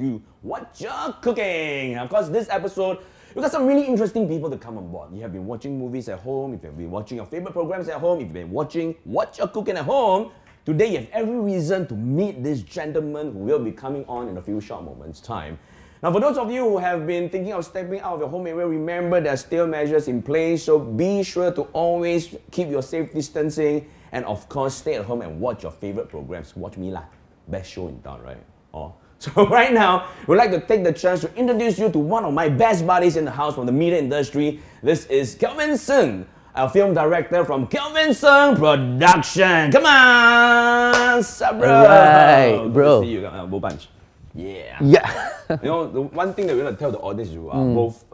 to Wot'cha Cooking. Of course, this episode, we've got some really interesting people to come on board. You have been watching movies at home, if you've been watching your favorite programs at home, if you've been watching Wot'cha Cooking at home, today you have every reason to meet this gentleman who will be coming on in a few short moments' time. Now, for those of you who have been thinking of stepping out of your home area, remember there are still measures in place, so be sure to always keep your safe distancing and, of course, stay at home and watch your favorite programs. Watch me lah, best show in town, right? Oh. So right now, we'd like to take the chance to introduce you to one of my best buddies in the house from the media industry. This is Kelvin Sng, a film director from Kelvin Sng Production. Come on, sup, bro. Alright, Good to bro. see you, uh, Bo Bunch. Yeah. Yeah. You know, the one thing that we're gonna tell the audience, you are both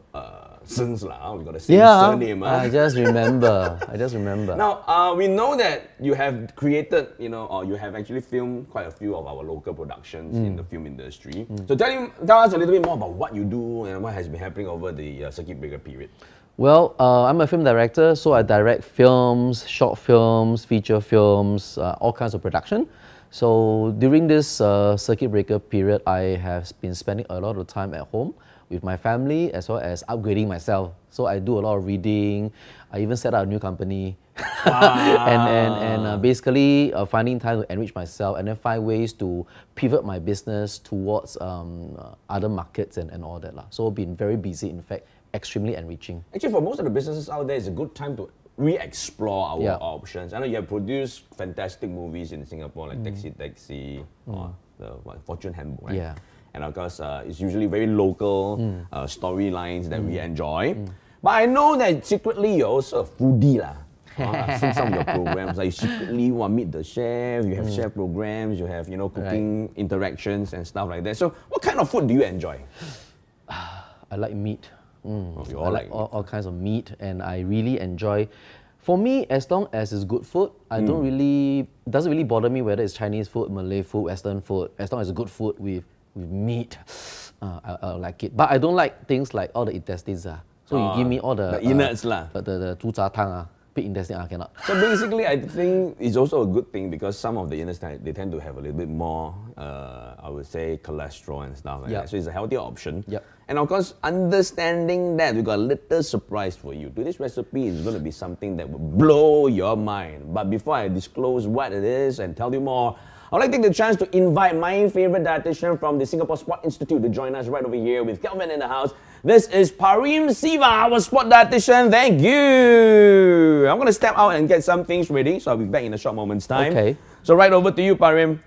uh, Sngs lah. We got the same Mm. yeah. surname. ah. I just remember. I just remember. Now, uh, we know that you have created, you know, or you have actually filmed quite a few of our local productions Mm. in the film industry. So tell, him, tell us a little bit more about what you do and what has been happening over the uh, circuit breaker period. Well, uh, I'm a film director, so I direct films, short films, feature films, uh, all kinds of production. So during this uh, circuit breaker period, I have been spending a lot of time at home with my family as well as upgrading myself. So I do a lot of reading. I even set up a new company. and and, and uh, basically uh, finding time to enrich myself and then find ways to pivot my business towards um, uh, other markets and, and all that. lah. So been very busy, in fact, extremely enriching. Actually, for most of the businesses out there, it's a good time to re-explore our Yeah. options. I know you have produced fantastic movies in Singapore, Mm. like Taxi Taxi or the what, Fortune Handbook, right? Yeah. And of course, uh, it's usually very local Mm. storylines that we enjoy. But I know that secretly you're also a foodie lah. Uh, I've seen some of your programs. Like you secretly want to meet the chef. You Mm. have chef programs. You have you know cooking interactions and stuff like that. So, what kind of food do you enjoy? I like meat. Mm. Oh, you I all like like all, all kinds of meat, and I really enjoy. For me, as long as it's good food, I don't Mm. really doesn't really bother me whether it's Chinese food, Malay food, Western food. As long as it's good food with with meat. Uh, I, I like it. But I don't like things like all the intestines. Uh. So oh, you give ah, me all the, the innards uh, lah. But the, the two cha tang, uh, ah. big intestine, I cannot. So basically, I think it's also a good thing because some of the innards they tend to have a little bit more, uh, I would say, cholesterol and stuff like yep. that. So it's a healthier option. Yep. And of course, understanding that, we got a little surprise for you. Today's recipe is going to be something that will blow your mind. But before I disclose what it is and tell you more, I'd like to take the chance to invite my favorite dietitian from the Singapore Sport Institute to join us right over here with Kelvin in the house. This is Parim Siva, our sport dietitian. Thank you. I'm going to step out and get some things ready, so I'll be back in a short moment's time. Okay. So right over to you, Parim.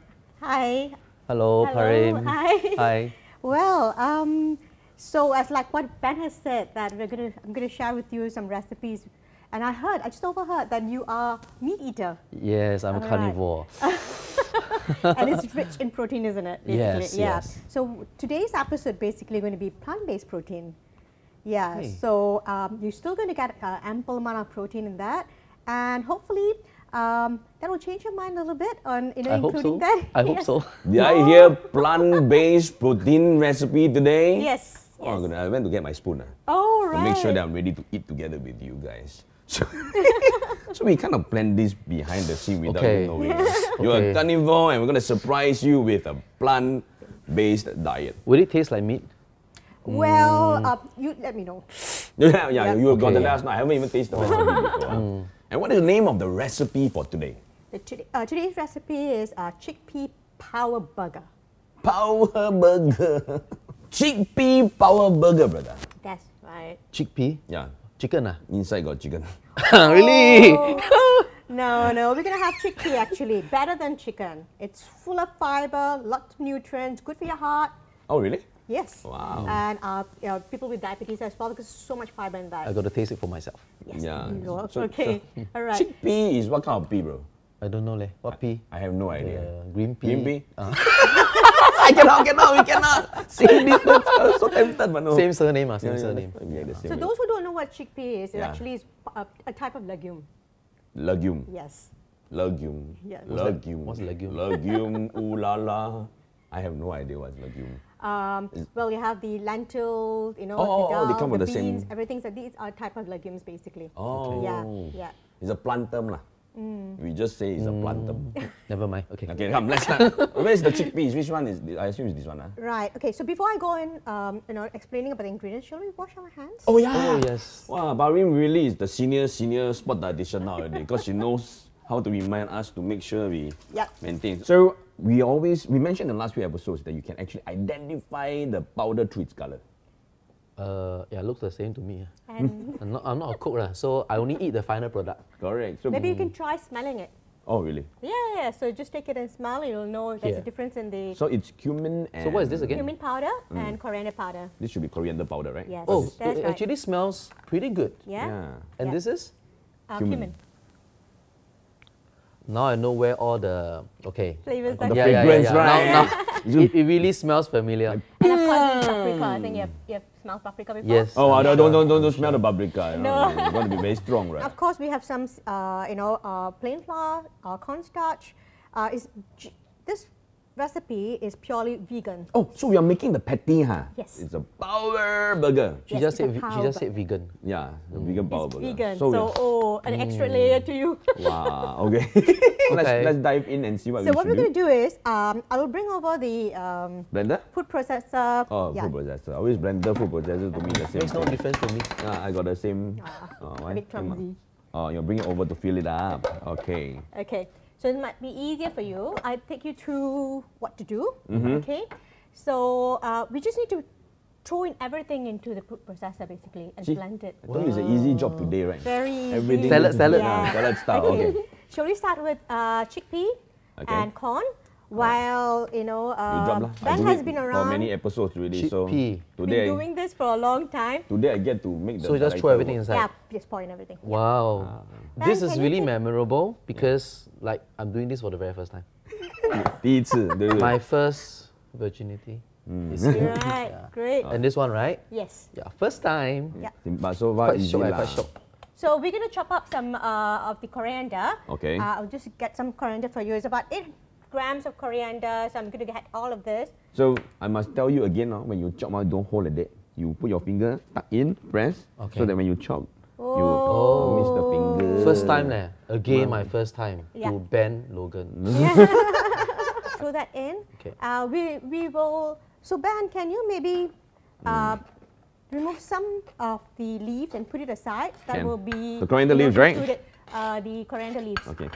Hi. Hello, Hello, Parim. hi. Hi. Well, um, so as like what Ben has said, that we're gonna, I'm gonna share with you some recipes, and I heard, I just overheard that you are meat eater, Yes, I'm a All right. carnivore. and it's rich in protein, isn't it? Yes, yeah. yes. So today's episode basically going to be plant-based protein. Yeah. Okay. So um, you're still going to get uh, ample amount of protein in that, and hopefully. Um, that will change your mind a little bit on you know I including so. that. I hope so. Did I hear plant-based protein recipe today? Yes. Oh, yes. good. I went to get my spoon. ah. Oh, right. to make sure that I'm ready to eat together with you guys. So, so we kind of planned this behind the scene without Okay. you knowing. You're a carnivore, and we're gonna surprise you with a plant-based diet. Will it taste like meat? Well, uh, you let me know. Yeah, yeah. Yep. You got the Okay. last night. I haven't even tasted the recipe before. ah. And what is the name of the recipe for today? The today, uh, today's recipe is uh, chickpea power burger. Power burger. Chickpea power burger, brother. That's right. Chickpea? Yeah. Chicken ah? Inside got chicken. really? No, no, we're gonna have chickpea actually. Better than chicken. It's full of fiber, lots of nutrients, good for your heart. Oh, really? Yes. Wow. And uh, you know, people with diabetes as well because so much fiber in that. I got to taste it for myself. yes. Yeah. you go. So- okay. All right. Chickpea is what kind of pea, bro? I don't know leh. What pea? I have no idea. Uh, green pea. Green pea? I cannot, cannot, we cannot. See this, I'm so tempted, but no. Same surname ah, same yeah, surname. yeah, the same So way. those who don't know what chickpea is, it Yeah. actually is a, a type of legume. Legume. Yes. Legume. Yeah. Legume. What's legume? Legume, ooh la la. I have no idea what's legume. Um, well, you have the lentil, you know, Oh, oh, the oh, they come the with the same- everything. So these are type of legumes, basically. Oh. Yeah, yeah. It's a plant term lah. We just say it's a plantum. Never mind. Okay. Okay, come, let's start. Where's the chickpeas? Which one is, I assume it's this one, huh? Right. Okay. So before I go in, um, you know, explaining about the ingredients, shall we wash our hands? Oh, yeah. Oh yes. Wow, Parim really is the senior, senior sport dietitian now already because she knows how to remind us to make sure we Yep. maintain. So we always, we mentioned in the last few episodes that you can actually identify the powder through its color. Uh, yeah, looks the same to me. And I'm not, I'm not a cook, lah, so I only eat the final product. Correct. So maybe you can try smelling it. Oh, really? Yeah, yeah, yeah. So just take it and smell. You'll know there's Yeah. a difference in the So it's cumin and. So what is this again? cumin powder and coriander powder. This should be coriander powder, right? Yes. Oh, That's it right. actually smells pretty good. Yeah. Yeah. And Yeah. this is? Uh, Cumin. cumin. Now I know where all the okay. Flavors The yeah, yeah, yeah, fragrance, yeah. right? Now, now it, it really smells familiar. And of course, paprika. I think you have, you have smelled paprika before. Yes. Oh, I don't, sure. don't, don't, don't smell the paprika. You know? No. It's going to be very strong, right? Of course, we have some, uh, you know, uh, plain flour, uh, cornstarch. Uh, is this recipe is purely vegan. Oh, so we are making the patty, huh? Yes. It's a power burger. She Yes, just said she power just said vegan. Yeah, the vegan power It's burger. vegan, So, so, oh, an extra layer to you. wow, okay. let's, let's dive in and see what we do. so we what we're do. going to do is, um, I will bring over the um, Blender? food processor. Oh, yeah, food processor. Always blender, food processor to me the same Makes no difference to me. Ah, I got the same. Oh, a why? bit clumsy. Oh, you bring it over to fill it up. Okay. Okay, so it might be easier for you. I'll take you through what to do. Mm-hmm. Okay, so uh, we just need to throw in everything into the food processor basically and blend it. I you it's an easy job today, right? Very. Everything. Salad, salad. Yeah, salad style. Okay. Shall we start with uh, chickpea Okay. and corn? While you know, You drop uh, lah. I Ben do has it been for around, many episodes already. So Chickpea. today, been doing this for a long time. today I get to make the. So you just throw director everything work. inside. Yeah, just pour in everything. Wow. This Ben, is can you really take- memorable because like I'm doing this for the very first time. 第一次，对不对？ My first virginity is here. Right, Yeah. great. And this one, right? Yes. Yeah, first time. Yeah. But so far Quite easy shocked, I lah. quite shocked. So we're gonna chop up some uh, of the coriander. Okay. Uh, I'll just get some coriander for you. It's about eight grams of coriander. So I'm gonna get all of this. So I must tell you again, uh, when you chop, uh, don't hold it. that. You put your finger tuck in, press, okay. so that when you chop, Oh. you don't miss the finger. First time leh. Again, my first time Yeah. to Ben Logan. Throw that in. Okay. Uh, we we will. So Ben, can you maybe uh, remove some of the leaves and put it aside? That Can. will be The coriander leaves, right? included, Uh, the coriander leaves. Okay.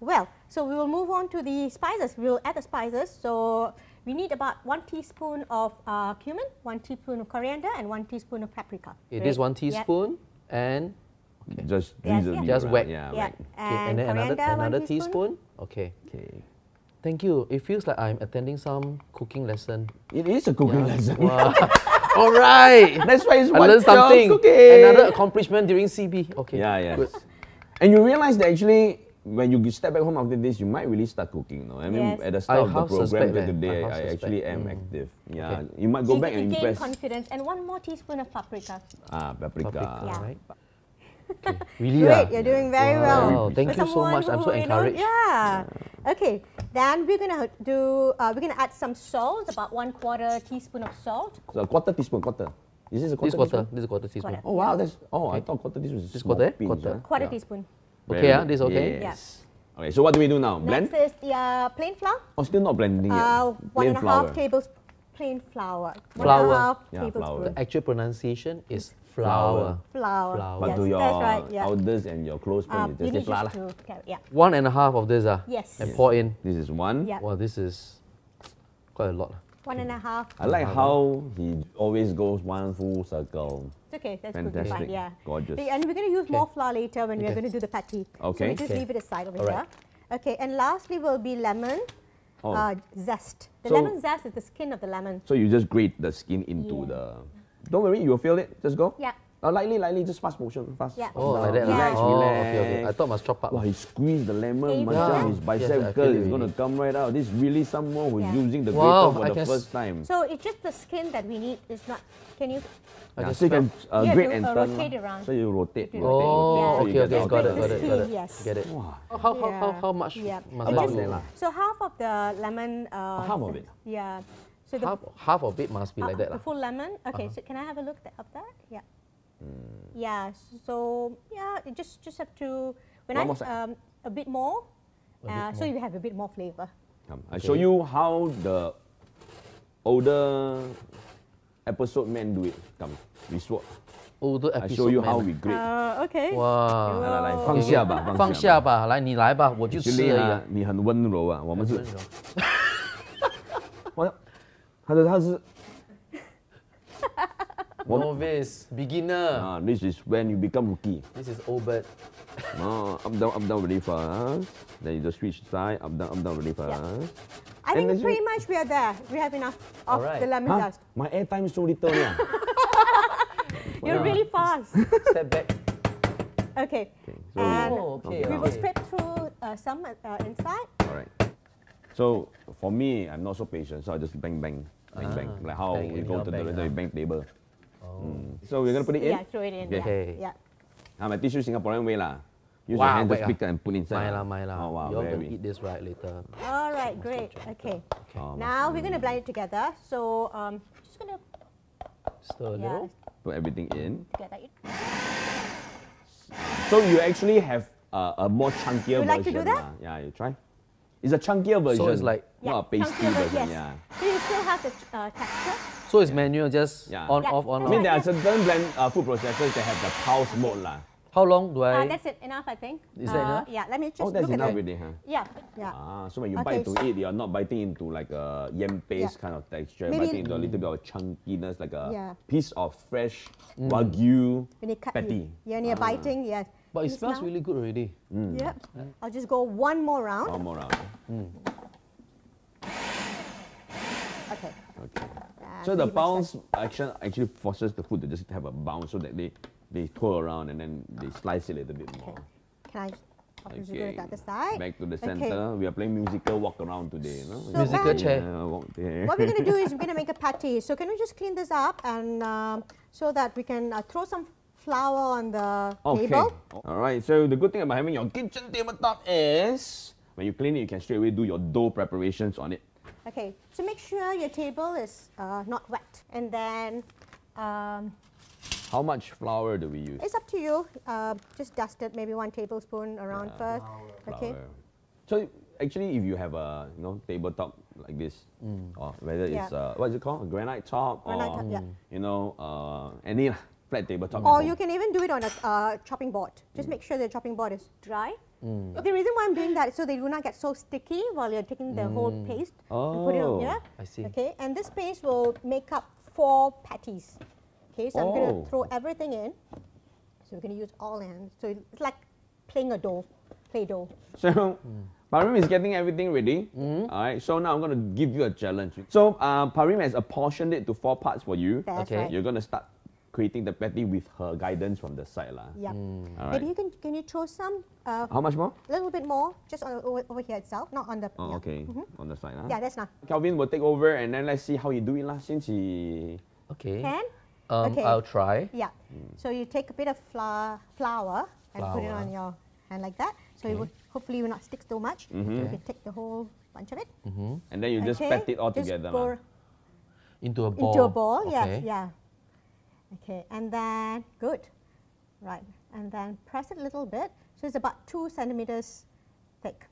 Well, so we will move on to the spices. We'll add the spices. So we need about one teaspoon of uh, cumin, one teaspoon of coriander, and one teaspoon of paprika. It is one Yep. teaspoon and Just Yes, yeah. Just right? whack. Yeah, Yeah. whack. okay, and then another another teaspoon. Okay. Okay. Thank you. It feels like I'm attending some cooking lesson. It is a cooking lesson. Wow. All right. That's why it's I what learned something. cooking. Another accomplishment during CB. Okay. Yeah, yeah. Good. And you realize that actually, when you step back home after this, you might really start cooking. No? I mean, Yes. at the I start of the program suspect that. today, I I, actually am Mm. active. Yeah, Okay. you might go You, back you and gain impress. confidence, and one more teaspoon of paprika. Ah, paprika. Paprika, Yeah. right? Okay. Really? Great, ah? you're doing very Wow, well. thank For you so someone much. I'm so who, you know, encouraged. yeah. Okay, then we're gonna do. Uh, we're gonna add some salt, about one quarter teaspoon of salt. So a quarter teaspoon, quarter. This is this a quarter This quarter. teaspoon? This is quarter teaspoon. Quarter. Oh wow, that's oh I thought quarter teaspoon was This quarter, pinch, Quarter. huh? Quarter Yeah. teaspoon. Very Okay, ah, this okay? Yes. Okay, so what do we do now? Blend? Next is the uh, plain flour. Oh, still not blending yet. Uh, one Plain and a half flour. tables plain flour. One and a Flour. half Yeah, tablespoon. The actual pronunciation is Flour. flour. Flour. Flour. But Yes, to your that's right. Yeah. elders and your close Uh, friends, you you just say flour just lah. to carry, yeah. One and a half of this ah. Yes. And pour in. This is one. Yeah. Wow, this is quite a lot. One and a half. I like how he always goes one full circle. It's okay. That's good. Fine. Fantastic. Yeah. Gorgeous. And we're going to use more flour later when we're going to do the patty. Okay. So Okay. we just Okay. leave it aside over All here. right. Okay. And lastly will be lemon Oh. uh, zest. The So- lemon zest is the skin of the lemon. So you just grate the skin into Yeah. the. Don't worry, you'll feel it. Just go. Yeah. Oh, lightly, lightly, just fast motion, fast. Yeah. Oh, like that. Relax, oh, relax. okay, okay. I thought must chop up. Wow, he squeezed the lemon, Yeah. macam his bicep I feel curl it is going to come right out. This is really someone who's Yeah. using the Wow, grater for I the first time. So it's just the skin that we need. It's not. Can you? I Yeah, so you can uh, You grate and uh, turn. rotate lah. around. So you rotate, rotate, Oh, rotate. So okay, get okay, got it, got it, got it. Yes. Get it. Wow. Oh, how, how, how, Yeah. how much Yeah. must It's I About just- lah. So half of the lemon. Uh, half of it? Yeah. So Half, half of it must be Uh, like that. The lah. full lemon. Okay, Uh-huh. so can I have a look th- of that? Yeah. Hmm. Yeah. So yeah, you just just have to when One I more side. um, a bit more, A bit uh, so more. you have a bit more flavor. Come, I show you how the older episode men do it. Come, we swap. Older I episode show you man. how we grade. Uh, okay. 哇，来来来， Wow. 放下吧，放下吧，来你来吧，我就吃 Actually 而已啊。，啊你很温柔啊，我们是温柔我，他的他是 Novice, beginner. Ah, this is when you become rookie. This is Obert. Ah, up down up down really fast. Then you just switch side, up down up down really fast. I think And pretty actually- much we are there. We have enough of Alright. the lemon Huh? zest. My airtime so little yeah. You're really fast. Step back. okay. so- And Oh, okay, we will okay. scrape through uh, some uh, inside. Alright. So for me, I'm not so patient, so I just bang bang bang bang Ah, like how bang we go to the bang, restaurant, we ah. Bang table. Mm. So we're gonna put it in. Yeah, throw it in. Okay. Okay. Yeah. yeah. Ah, my tissue Singaporean way lah. Use your hand, wait just ah. pick and put inside. My lah. lah, my lah. Oh wow, You're gonna eat this right later. All right, great. Okay. Oh, Now we're going to blend it together. So um, just going to Stir a yeah, little. Put everything in. get. So you actually have uh, a more chunkier You version. like to do that? lah. Yeah, you try. It's a chunkier version. So it's like- not a pasty chunkier, version. yes. Yeah. So you still have the uh, texture. So it's manual, just Yeah. on, Yeah. off, on, I mean, off. there are certain blend uh, food processors that have the pulse mode lah. How long do I? Uh, that's it. Enough, I think. Is that Uh, enough? Yeah. Let me just Oh, that's look enough at the, already, huh? Yeah. Yeah. Ah, so when you Okay, bite to so- it, you're not biting into like a yam paste Yeah. kind of texture. Maybe- biting into a little bit of chunkiness, like a Yeah. piece of fresh wagyu When you cut patty. You, yeah, when you're biting, yes. But it smells really good already. Yep. I'll just go one more round. One more round. Okay. Okay. Uh, So the pretty much bounce action actually forces the food to just have a bounce so that they they twirl around and then they slice it a little bit that. more. Okay. Can I? I'll to the other side. Back to the Okay. We are playing musical walk around today. No? So Musical Ben- chair. Yeah. What we're going to do is we're going to make a patty. So can we just clean this up and um, so that we can uh, throw some flour on the Okay. table? All right. So the good thing about having your kitchen tabletop is when you clean it, you can straight away do your dough preparations on it. Okay. So make sure your table is uh, not wet, and then um, How much flour do we use? it's up to you. Uh, just dust it, maybe one tablespoon around first. Okay. Flour. So actually, if you have a you know tabletop like this, or whether it's Yeah. uh, what is it called, a granite top, Granite or top, yeah. you know uh, any lah, flat tabletop. at Or you can even do it on a uh, chopping board. Just make sure the chopping board is dry. Mm. The reason why I'm doing that is so they do not get so sticky while you're taking the whole mm. paste and put it Oh, on here. I see. Okay, and this paste will make up four patties. Okay, so I'm going Oh. to throw everything in. So we're going to use all in. So it's like playing a dough, play dough. So, mm. Parim is getting everything ready. Mm-hmm. All right. So now I'm going to give you a challenge. So uh, Parim has apportioned it to four parts for you. That's Okay. right. You're going to start creating the patty with her guidance from the side, lah. Yeah. Mm. All Maybe you can can you throw some a How much more? A little bit more just on, over, over here itself, not on the. Oh, yeah. okay. Mm-hmm. On the side, huh? Yeah, that's enough. Kelvin will take over and then let's see how you do it, lah. Since he Okay. Can? Um, Okay. I'll try. Yeah. Mm. So you take a bit of flour, flour and put it on your hand like that. So it would hopefully you will not stick so much. Mm-hmm. You can take the whole bunch of it. Mm-hmm. and then you just okay? pat it all Just together, pour lah. Into a ball. into a ball. Okay. Yes. Yeah. Okay. And then good. Right. And then press it a little bit. So it's about two centimeters thick.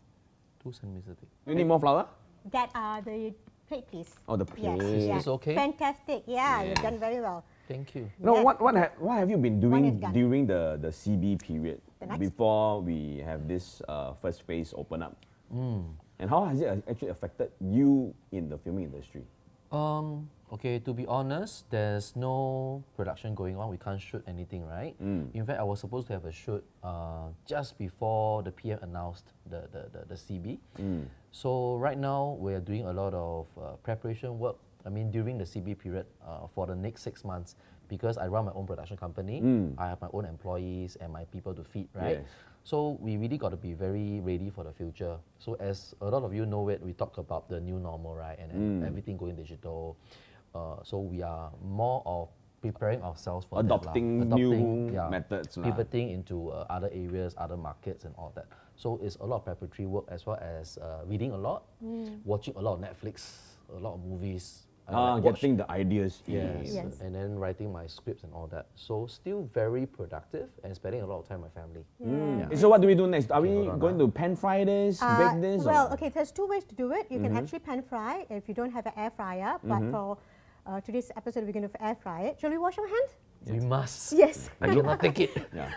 Two centimeters thick. You need more flour? That are the plate, please. Oh, the Yes. plate. yeah. It's okay? Fantastic. Yeah, you've done very well. Thank you. No, Yeah. what what have what have you been doing during the the CB period The before we have this uh, first phase open up? And how has it uh, actually affected you in the filming industry? Um, okay, to be honest, there's no production going on. We can't shoot anything, right? In fact, I was supposed to have a shoot uh, just before the PM announced the, the, the, the CB. So right now, we are doing a lot of uh, preparation work. I mean, during the CB period uh, for the next six months, because I run my own production company, I have my own employees and my people to feed, right? Yes. So we really got to be very ready for the future. So as a lot of you know it, we talk about the new normal, right? And, and everything going digital. Uh, so we are more of preparing ourselves for that. Adopting new methods lah. pivoting into uh, other areas, other markets, and all that. So it's a lot of preparatory work as well as uh, reading a lot, watching a lot of Netflix, a lot of movies, Ah, like watch- getting the ideas in. Yes, Yes. and then writing my scripts and all that. So still very productive and spending a lot of time with my family. Mm. Yeah. So what do we do next? Are we on, going ah. to pan fry this, Uh, bake this? well, or? okay, there's two ways to do it. You Mm-hmm. can actually pan fry if you don't have an air fryer. But for uh, today's episode, we're going to air fry it. Shall we wash our hands? We must. Yes. I cannot take it. Yeah,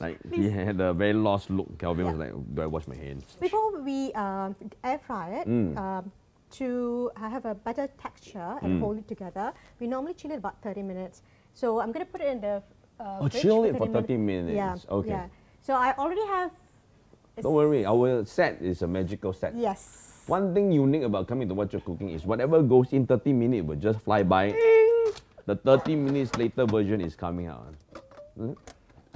like he had a very lost look. Kelvin was like, "Do I wash my hands?" Before we um, air fry it, Mm. um, to have a better texture Mm. and hold it together, we normally chill it about 30 minutes. So I'm going to put it in the uh, Oh, fridge chill it for 30 minutes. Yeah. Okay. Yeah. So I already have. Don't worry, our set is a magical set. Yes. One thing unique about coming to watch your cooking is whatever goes in 30 minutes will just fly by. The 30 minutes later version is coming out. Do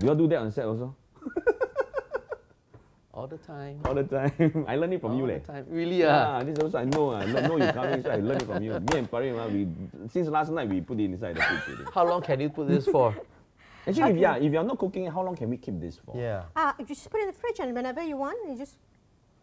you all do that on set also? All the time. All the time. I learn it from all you, the leh. time. Really, ah. Yeah, this also I know. I know know you coming, so I learn it from you. Me and Parim, ah, we since last night we put it inside the fridge. How long can you put this for? Actually, if, yeah, if you're not cooking, how long can we keep this for? yeah. Ah, you just put it in the fridge and whenever you want, you just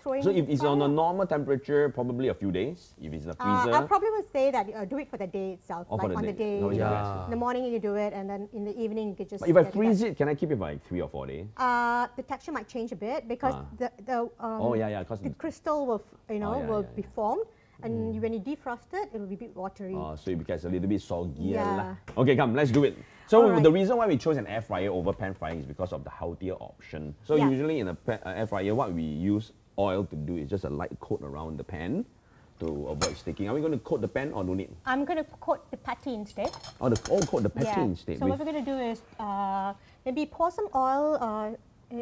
throw it So if it's on a normal temperature, probably a few days. If it's in the Uh, freezer, I probably would say that uh, do it for the day itself. or like the on day. the day, No, it's you in the morning you do it, and then in the evening you could just. but if I get it freeze it, can I keep it for like three or four days? Uh, the texture might change a bit because Ah. the the um, Oh, yeah, yeah, 'cause the crystal will f- you know Oh, yeah, will yeah, Mm. be formed, and you- when you defrost it, it will be a bit watery. Oh, so it becomes a little bit soggy. Yeah. lah. Okay, come, let's do it. So Alright. the reason why we chose an air fryer over pan frying is because of the healthier option. So Yeah. usually in a pa- uh, air fryer, what we use oil to do is just a light coat around the pan to avoid sticking. Are we going to coat the pan or no need? I'm going to coat the patty instead. Oh, the, oh coat the patty yeah. instead. So with- what we're going to do is uh, maybe pour some oil uh,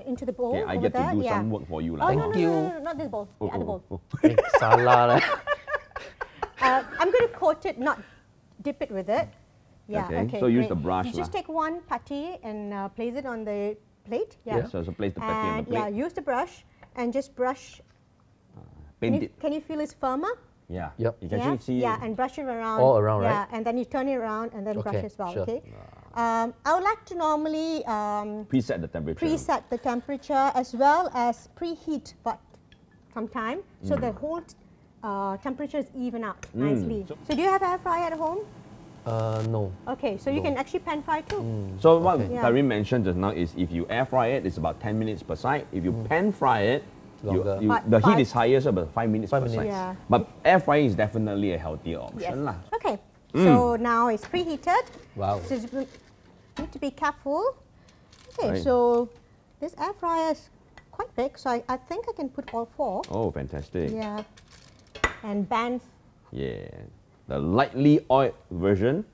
into the bowl okay, I get there. to do yeah. some work for you. Oh lah. no, no, Thank no, you. no, no, not this bowl, Oh, the other oh, bowl. oh. Eh, salah leh. Uh, I'm going to coat it, not dip it with it. Yeah, Okay, okay. so use the brush You just take one patty and uh, place it on the plate. Yeah. Yeah, so, so place the patty on the plate. yeah, use the brush and just brush. Can paint you, it. can you feel it's firmer? Yeah. Yep. You can yeah. actually see yeah, and brush it around. All around, right? yeah, right? and then you turn it around and then brush as well. sure. Okay. Um, I would like to normally um, preset the temperature. preset the temperature as well as preheat, but some time so Mm. the whole uh, temperature is even out nicely. So- So, do you have air fryer at home? Uh, no. Okay, so you can actually pan fry too. So what Okay. Yeah. Mentioned just now is if you air fry it, it's about 10 minutes per side. If you pan fry it, you, you, the heat is higher, so about 5 minutes Five per minutes. side. Yeah. But air frying is definitely a healthier Yes. option. lah. Okay, Mm. so now it's preheated. Wow. So you need to be careful. Okay, Right. so this air fryer is quite big, so I, I think I can put all four. Oh, fantastic. Yeah. And band. Yeah. The lightly oiled version.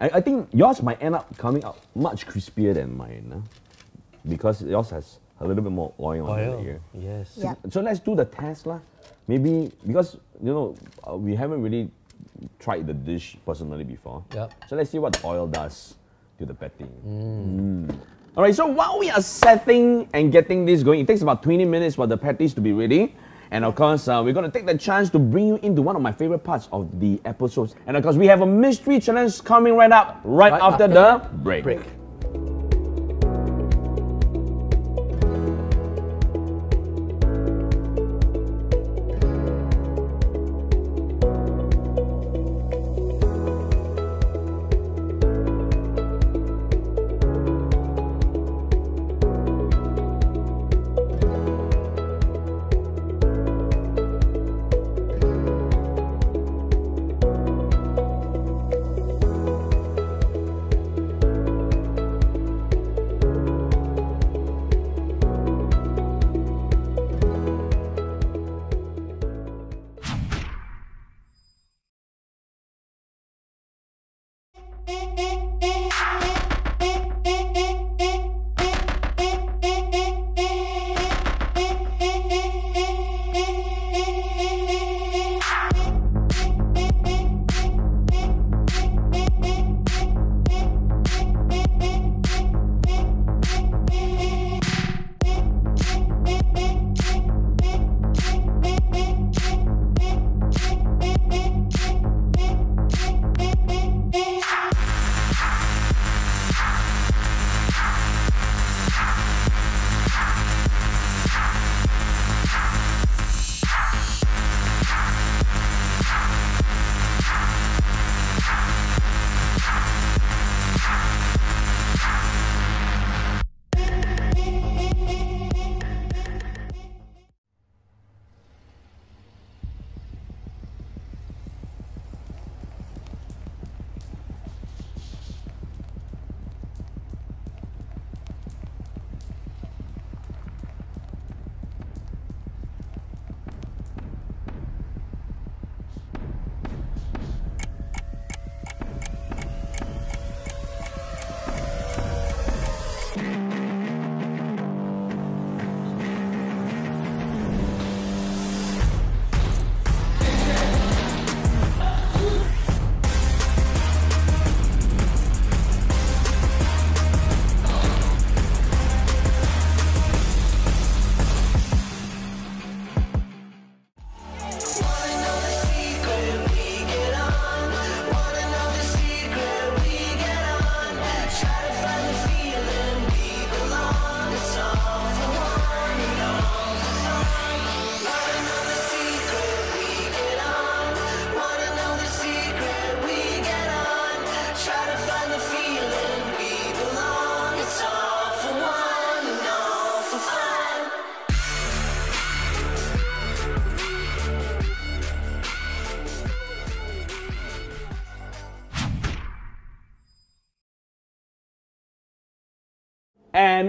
I, I think yours might end up coming out much crispier than mine. huh? Because yours has a little bit more oil, on it here. Yes. Yeah. So let's do the test lah. Maybe because you know uh, we haven't really tried the dish personally before. Yep. So let's see what the oil does to the patty. Mm. All right. So while we are setting and getting this going, it takes about 20 minutes for the patties to be ready. And of course, uh, we're going to take the chance to bring you into one of my favorite parts of the episodes. And of course, we have a mystery challenge coming right up, right, Right after, after the break. Break.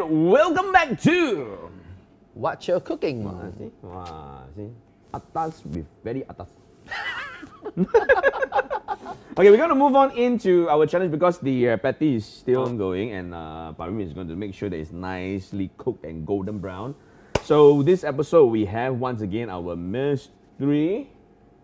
And welcome back to. What you're cooking? Ah, see? Wah, see? Atas with very atas. okay, we're gonna move on into our challenge because the uh, patty is still ongoing and uh, Parim is going to make sure that it's nicely cooked and golden brown. So this episode we have once again our mystery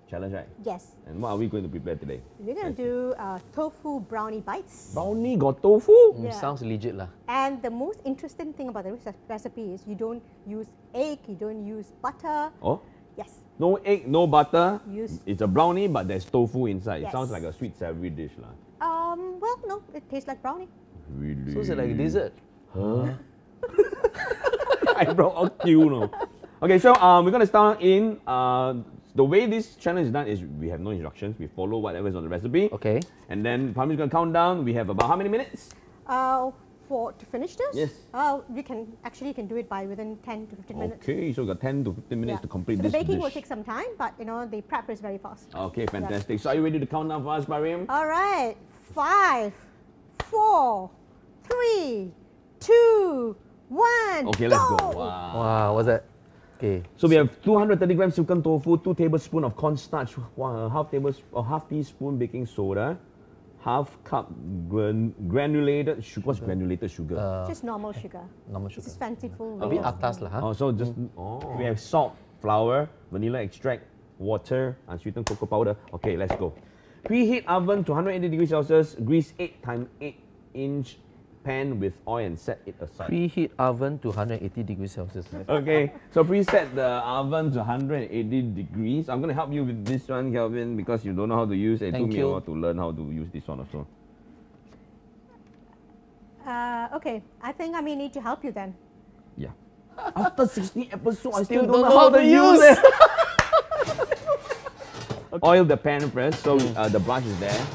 challenge, right? Yes. And what are we going to prepare today? We're going to do uh, tofu brownie bites. Brownie got tofu? Mm, Yeah. Sounds legit lah. And the most interesting thing about the recipe is you don't use egg, you don't use butter. Oh, Yes. no egg, no butter. Use- It's a brownie, but there's tofu inside. It sounds like a sweet savory dish, lah. Um, well, no, it tastes like brownie. Really? So is it like a dessert? eyebrow all cute, no. Okay, so um, we're gonna start in. Uh, the way this challenge is done is we have no instructions. We follow whatever is on the recipe. Okay. And then Parim's gonna count down. We have about how many minutes? Uh, for to finish this? Yes. Uh, we can actually you can do it by within 10 to 15 minutes. Okay, so we got 10 to 15 minutes Yeah. to complete so this the baking dish. will take some time, but you know the prep is very fast. Okay, fantastic. So are you ready to count down for us, Parim? All right, five, four, three, two, one. Okay, let's go. go. Wow. Wow, what's that? Okay. So we have 230 grams silken tofu, 2 tablespoons of cornstarch, one, uh, half tablespoon or uh, half teaspoon baking soda, half cup gran- granulated sugar. What's granulated sugar? Uh, just normal sugar. Normal This is sugar. fanciful. A bit atas lah, huh? Oh, so just mm. oh. we have salt, flour, vanilla extract, water, unsweetened cocoa powder. Okay, let's go. Preheat oven to 180 degrees Celsius. Grease 8 times 8 inch pan with oil and set it aside. Preheat oven to 180 degrees Celsius. Okay, so preset the oven to 180 degrees. I'm gonna help you with this one, Kelvin, because you don't know how to use it. It took Thank me a while to learn how to use this one also. Uh, okay, I think I may need to help you then. Yeah. After 60 episodes, I Still don't know how to use it. Oil the pan first, so uh, the brush is there.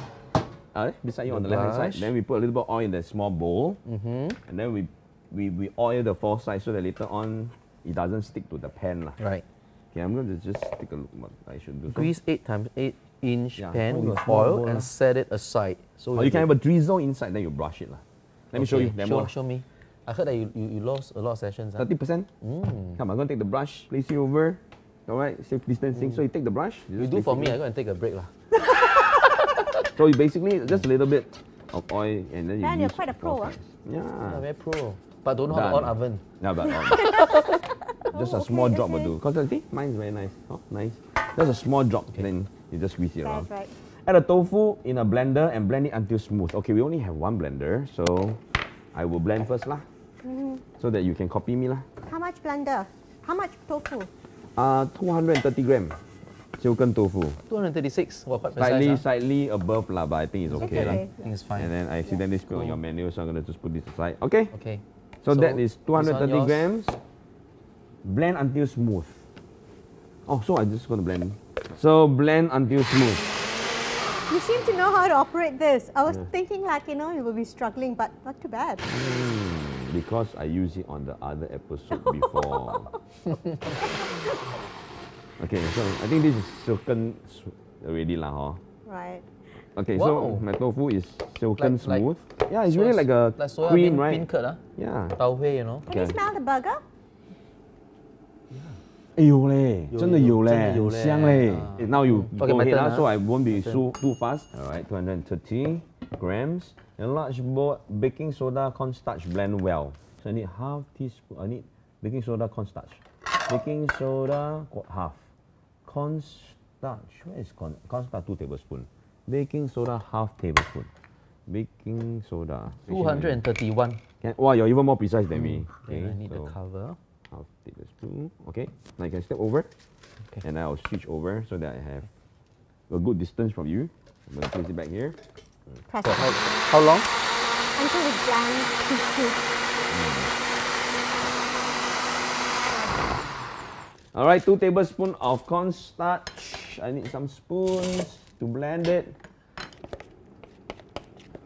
Uh, beside you on the, The left hand side. Then we put a little bit of oil in that small bowl. Mm-hmm. And then we, we, we oil the four sides so that later on it doesn't stick to the pan. lah. Right. Okay, I'm going to just take a look what I should do. So- Grease 8 times 8 inch Yeah, pan oh, with oil bowl and lah. set it aside. So Or you can have a drizzle inside, then you brush it. lah. Let me show you. Demo. Show, show me. I heard that you, you, you lost a lot of sessions. 30%. Mm. Come, I'm going to take the brush, place it over. All right, safe distancing. Mm. So you take the brush. You just do for me, I'm gonna take a break. lah. So you basically just a little bit of oil and then you Man, you're quite a pro, four ah. Yeah. very pro. But don't know how to on oven. Yeah, but um, just a small okay, drop will okay. do. Cause see, mine's very nice. Oh, nice. Just a small drop, and then you just squeeze it around. That's right. Add the tofu in a blender and blend it until smooth. Okay, we only have one blender, so I will blend first lah, Mm-hmm. so that you can copy me lah. How much blender? How much tofu? Uh, 230 gram silken tofu. 236. Well, quite precise. Slightly, huh? slightly above lah, but I think it's It's okay lah. okay. I think it's fine. And then I accidentally spilled on your menu, so I'm gonna just put this aside. Okay. Okay. So, So, that is 230 grams. Blend until smooth. Oh, so I'm just gonna blend. So blend until smooth. You seem to know how to operate this. I was thinking like, you know, you will be struggling, but not too bad. Hmm, because I used it on the other episode before. okay, so I think this is silken s- already lah, huh? Right. Okay, so Wow. my tofu is silken Like- like- smooth. yeah, it's So really like a like soya cream, bean, right? bean curd, ah. Yeah. Tau Hui, you know. Can you Okay. smell the burger? 哎有嘞，有真的有嘞，真的有嘞很香嘞。啊 Eh, Now you Okay, go my ahead turn, ah, ah. so I won't be so too fast. All right, 230 grams. Enlarge bowl baking soda cornstarch blend well. So I need half teaspoon. I need baking soda cornstarch. Baking soda qu- half. Cornstarch. Where is corn? Cornstarch two tablespoon. Baking soda half tablespoon. Baking soda. 231. Can, wow, you're even more precise than me. Mm. Okay, I need so the cover. I'll take this two. Okay, now you can step over. Okay. And I'll switch over so that I have a good distance from you. I'm gonna place it back here. Press So it how, how long? until it blands. All right, two tablespoons of cornstarch. I need some spoons to blend it.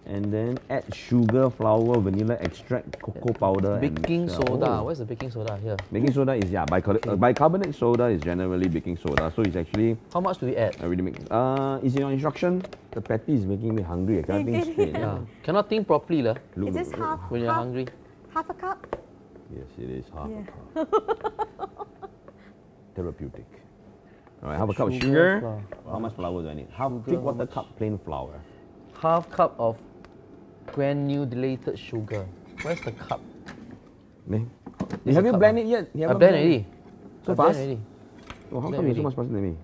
And then add sugar, flour, vanilla extract, cocoa powder, Baking mix well. soda. Oh. Where's the baking soda here? Baking soda is yeah, bicarb- uh, bicarbonate soda is generally baking soda, so it's actually How much do we add? already mixed. Uh, is in your instruction? The patty is making me hungry. I can't think straight. Yeah. Cannot think properly lah Look, Is this look, half, when you're half, hungry. half a cup? Yes, it is half Yeah. a cup. Therapeutic. All right, half a cup of Sugar, sugar. flour. How much flour do I need? Half, Sugar, three quarter cup plain flour. Half cup of granulated sugar. Where's the cup? Ne? There's Have a you cup, blended ah. yet? You I haven't blend blended? already. So I blend fast? already. Oh, how Blend come you're so already. much faster than me?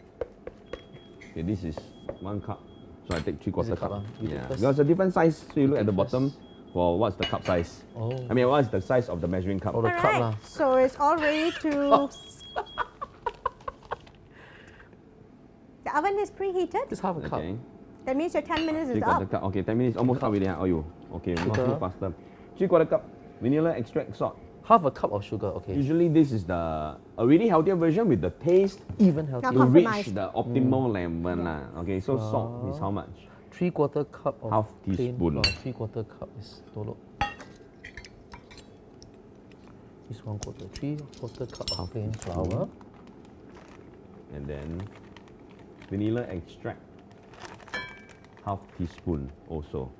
Okay, this is one cup. So I take three quarter a cup, cup. ah? Yeah, first. there's a different size. So you look at the first. bottom Well, what's the cup size. Oh. I mean, what's the size of the measuring cup? Oh, the All cup right. lah. So it's all ready to. the oven is preheated. Just half a cup. Okay. That means your 10 minutes Three is quarter up. cup. Okay, 10 minutes almost up already. Oh, you. Okay, not too faster. Three quarter cup vanilla extract salt. Half a cup of sugar, okay. Usually this is the a really healthier version with the taste Even Now healthier. to reach the optimal level. lah. Okay, so mm. salt is how much? Three quarter cup of Half plain teaspoon. flour. Three quarter cup is tolok. This one quarter. Three quarter cup of plain flour. And then vanilla extract. Half teaspoon also.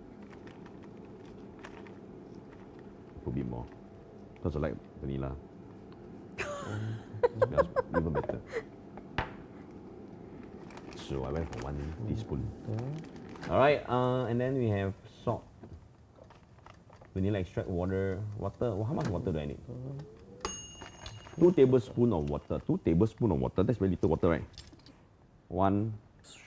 A bit more. Because I like vanilla. Smells even better. So I went for one teaspoon. Alright, uh, and then we have salt. Vanilla extract, water, water. How much water do I need? Two tablespoons of water. Two tablespoons of water. That's very little water, right? One,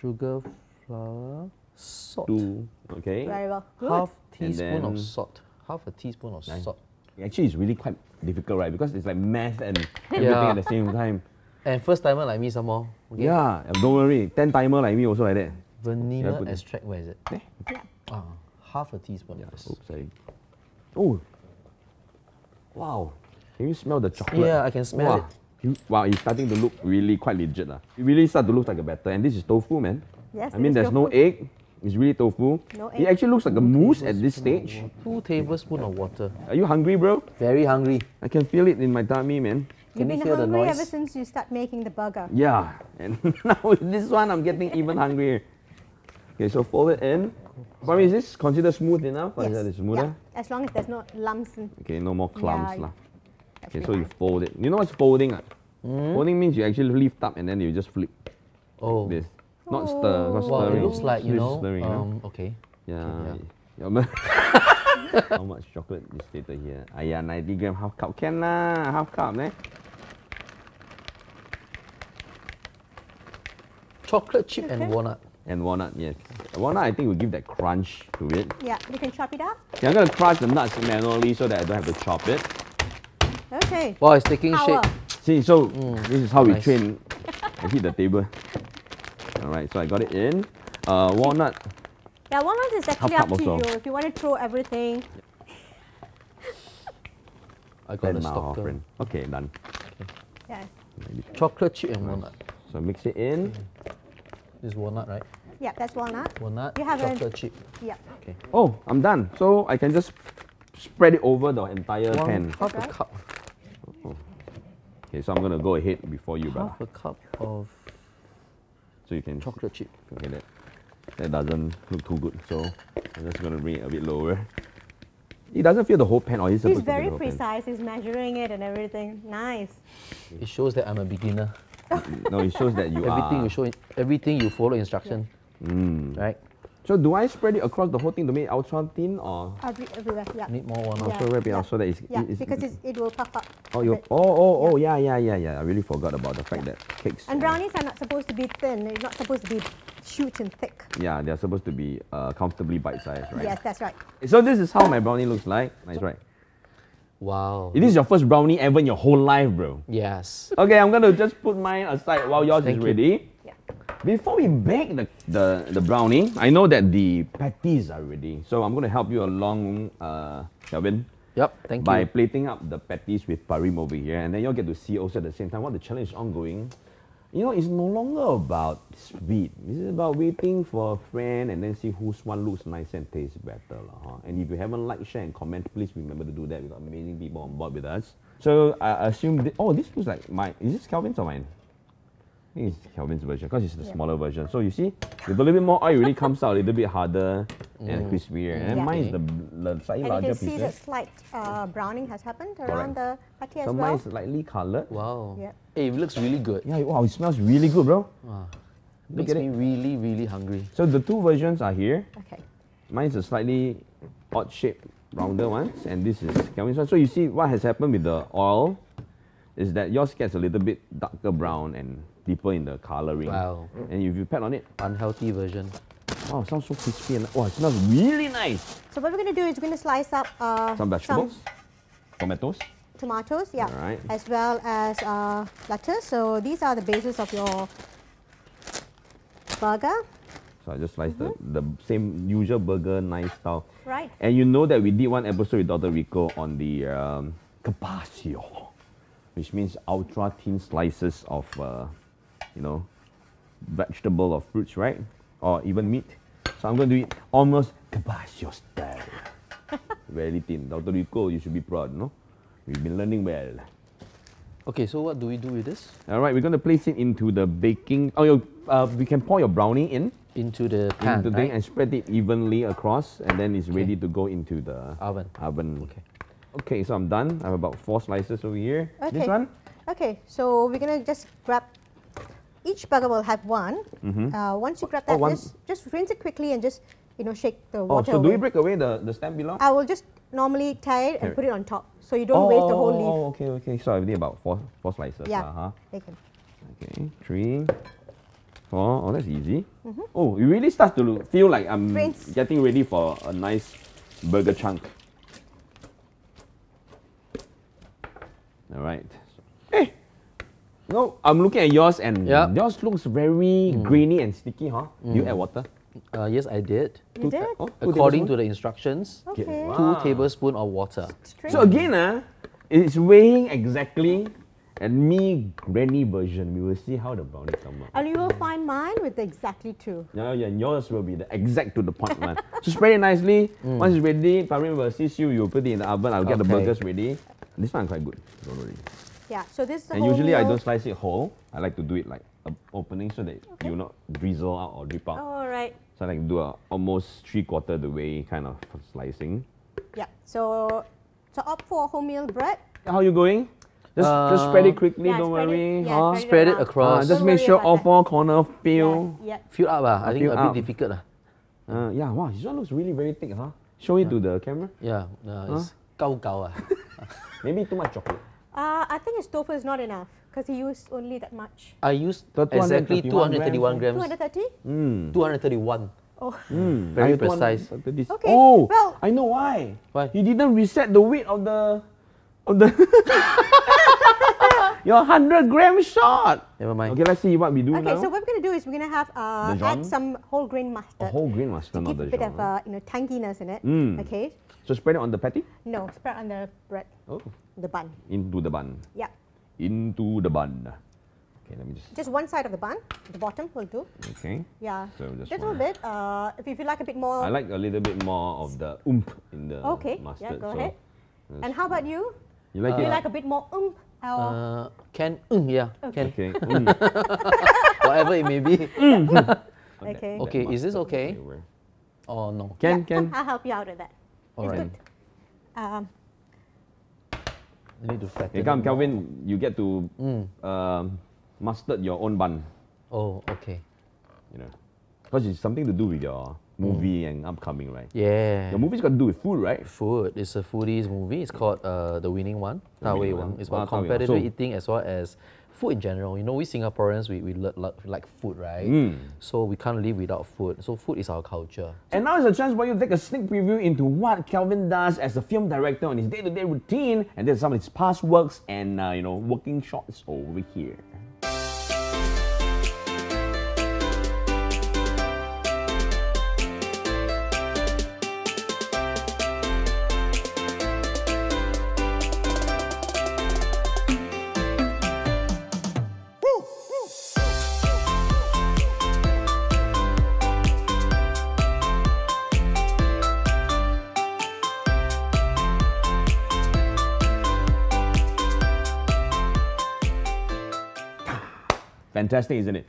Sugar, flour, salt. two. Okay. Very well. Good. Half And teaspoon of salt. Half a teaspoon of Nice. salt. Actually, it's really quite difficult, right? Because it's like math and everything Yeah. at the same time. And first timer like me some more. Okay. Yeah, don't worry. Ten timer like me also like that. Vanilla put it. extract, where is it? Ah, half a teaspoon. Yes. Oops, sorry. Oh. Wow. Can you smell the chocolate? Yeah, I can smell wow. it. You- Wow, it's starting to look really quite legit. lah. It really start to look like a batter. And this is tofu, man. Yes, I mean, is there's no egg. It's really tofu. No egg. It actually looks like a mousse at this stage. Two tablespoons of water. Are you hungry, bro? Very hungry. I can feel it in my tummy, man. You've Can you been hear the hungry noise? ever since you start making the burger. Yeah. And now with this one, I'm getting even hungrier. Okay, so fold it in. But is this considered smooth enough? Or is Yes. that smoother? Yeah. As long as there's no lumps. And Okay, no more clumps. Yeah, lah. That's Okay, so you fold it. You know what's folding? ah? Folding means you actually lift up and then you just flip Oh. this. Not stir, not Wow, stirring. it looks like, you This know, stirring, huh? um, okay. yeah. Yeah, but- How much chocolate is stated here? Ah, yeah, 90 gram, half cup. Can lah, half cup, eh? Chocolate chip Okay. and walnut. And walnut, yes. Walnut, I think will give that crunch to it. Yeah, you can chop it up. Yeah, I'm gonna crush the nuts manually so that I don't have to chop it. Okay. Well, it's taking Power. shape. See, so this is how we train. I hit the table. All right, so I got it in. Uh, walnut. Yeah, walnut is actually cup up to also. you. If you want to throw everything, I got Ten the mile stalker. friend. Okay, done. yeah. Chocolate chip and walnut. So mix it in. This is walnut, right? Yeah, that's walnut. Walnut, You have a- chocolate chip. Yeah. Okay. Oh, I'm done. So I can just spread it over the entire One, pan. half a cup. Okay, so I'm gonna go ahead before you, brother. Half a cup of So you can chocolate chip. Okay, that that doesn't look too good. So I'm just gonna bring it a bit lower. He doesn't feel the whole pan, or he's He's supposed to feel very the whole pan. precise. He's measuring it and everything. Nice. It shows that I'm a beginner. No, it shows that you everything are. you show, everything you follow instruction, Mm. right? So do I spread it across the whole thing to make it ultra thin, or Every, everywhere. Yeah. Need more walnut. Yeah. so wrap it yeah. out so that it's, Yeah, it's because it's, it will puff up. oh a you bit. oh oh oh yeah yeah yeah yeah. I really forgot about the fact that cakes. And brownies are not supposed to be thin. They're not supposed to be shoot and thick. Yeah, they're supposed to be uh, comfortably bite-sized, right? Yes, that's right. So this is how my brownie looks like. Nice, right? Wow. This is your first brownie ever in your whole life, bro. Yes. Okay, I'm gonna just put mine aside while yours Thank is ready. Yeah. Before we bake the, the, the brownie, I know that the patties are ready. So I'm gonna help you along, uh, Kelvin, Yep. Thank by you. plating up the patties with parim over here. And then you'll get to see also at the same time what the challenge is ongoing. You know, it's no longer about speed. This is about waiting for a friend and then see whose one looks nice and tastes better. lah, huh? And if you haven't liked, share, and comment, please remember to do that. We've got amazing people on board with us. So I assume, oh, this looks like mine. Is this Kelvin's or mine? I think it's Kelvin's version because it's the Yeah. smaller version. So you see, with a little bit more oil, it really comes out a little bit harder and crispier. And Yeah. mine is Okay. the, the slightly And you larger can see that pieces. slight uh, browning has happened around the patty as So well. mine is slightly colored. Wow. Yeah. Hey, it looks really good. Yeah, wow, it smells really good, bro. Look Makes at me it. really, really hungry. So the two versions are here. Okay. Mine's a slightly odd shaped, rounder ones, and this is Kelvin's one. So you see what has happened with the oil is that yours gets a little bit darker brown and deeper in the coloring. Wow. And if you pat on it, Unhealthy version. wow, it sounds so crispy and wow, it smells really nice. So what we're going to do is we're going to slice up uh, Some vegetables, tomatoes. tomatoes, yeah, Alright. as well as uh, lettuce. So these are the basis of your burger, So I just sliced Mm-hmm. the, the same usual burger, nice style. right? And you know that we did one episode with Dr. Rico on the um, carpaccio, which means ultra thin slices of, uh, you know, vegetable or fruits, right? Or even meat. So I'm going to do it almost carpaccio style. Very thin. Dr. Rico, you should be proud, no? We've been learning well. Okay, so what do we do with this? All right, we're going to place it into the baking. Oh, your, uh, we can pour your brownie in. Into the pan, into the thing right? and spread it evenly across, and then it's ready to go into the Oven. Oven. Okay. Okay, so I'm done. I have about four slices over here. This one? Okay, so we're going to just grab, each burger will have one. Mm-hmm. Uh, once you oh, grab Oh, that, one- just, just rinse it quickly and just, you know, shake the Oh, water so do away. we break away the, the stem below? I will just normally tie it and put it on top, so you don't waste the whole oh, leaf. Oh, okay, okay. So I did about four four slices. Yeah. lah, huh? Bacon. Okay, three, four. Oh, that's easy. Mm-hmm. Oh, it really starts to feel like I'm Rinse. getting ready for a nice burger chunk. All right. Hey, no, I'm looking at yours and Yeah. yours looks very grainy and sticky, huh? You add water? Uh, yes, I did. You did? oh, two According tablespoons? to the instructions, Okay. wow. two tablespoons of water. Straight. So again, uh, it's weighing exactly. And me, granny version, we will see how the brownie come out. And you will find mine with exactly two. Yeah, yeah, and yours will be the exact to the point one. so spread it nicely. Once it's ready, Parim will assist you. You put it in the oven. I'll get the Okay. burgers ready. This one quite good. Don't worry. Yeah, so this is the And whole usually I don't slice it whole. I like to do it like a opening so that you not drizzle out or drip out. All right. So I like to do a almost three quarter the way kind of slicing. Yeah. So to opt for wholemeal bread. How you going? Just, just spread it Uh, quickly. Yeah, don't spread it- worry. yeah, huh? spread Spread it across. Ah, just make sure all four corners feel. Yeah. yeah. Fill up, ah. I think fill a bit difficult. ah. Uh, yeah, wow, this one looks really very thick, huh? Show it to the camera. Yeah, uh, it's gao gao. ah. Maybe too much chocolate. Uh, I think his tofu is not enough because he used only that much. I used exactly 231 231 grams. 230? Mm. 231. Oh. Mm, Very I don't want precise. Okay, Oh, well- I know why. Why? You didn't reset the weight of the of the your hundred gram shot. Never mind. Okay, let's see what we do Okay, now. so what we're going to do is we're going to have uh, add some whole grain mustard. a mustard whole grain mustard, to not give a the bit of genre. uh, you know tanginess in it. Mm. Okay. So spread it on the patty. No, spread on the bread, Oh, the bun. into the bun. Yeah. Into the bun. Okay, let me just. Just one side of the bun. The bottom will do. Okay. Yeah. So just Just a little one. bit. Uh, if you feel like a bit more. I like a little bit more of the oomph in the Okay. mustard. Yeah. Go so ahead. And how about you? You like Do you like a bit more oomph? Or Uh, can, mm, yeah, can. Okay. mm. Whatever it may be. Okay. Okay, Is this okay? flavor. Oh, no. Can Yeah, can. I'll help you out with that. All it's right. good. Um, I need to flatten Hey, come. Kelvin. You get to um, mustard your own bun. Oh, okay. You know, because it's something to do with your movie and upcoming, right? Yeah. Your movie's got to do with food, right? Food. It's a foodies movie. It's called uh, The Winning One. Ta Wei One. Wang. It's Ah, about Wang. competitive So- eating as well as food in general. You know, we Singaporeans, we, we like food, right? Mm. So we can't live without food. So food is our culture. And now is a chance for you to take a sneak preview into what Kelvin does as a film director on his day-to-day routine, and then some of his past works and uh, you know working shots over here. Fantastic, isn't it?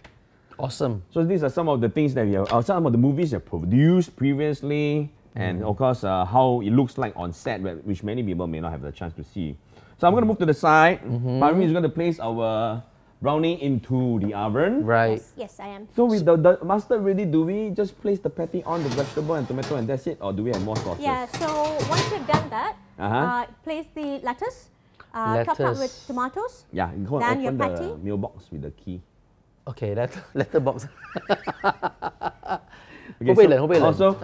Awesome. So these are some of the things that we have, uh, some of the movies have produced previously, and of course uh, how it looks like on set, which many people may not have the chance to see. So I'm going to move to the side. Parim is going to place our brownie into the oven. Right. Yes, yes, I am. So with the, the mustard ready, do we just place the patty on the vegetable and tomato and that's it, or do we have more sauces? Yeah, so once you've done that, Uh-huh. uh, place the lettuce, uh, top up with tomatoes. Yeah, you go and Then your open the patty. mailbox with the key. Okay, let letterbox. Okay, 会不会冷？会不会冷？ Also,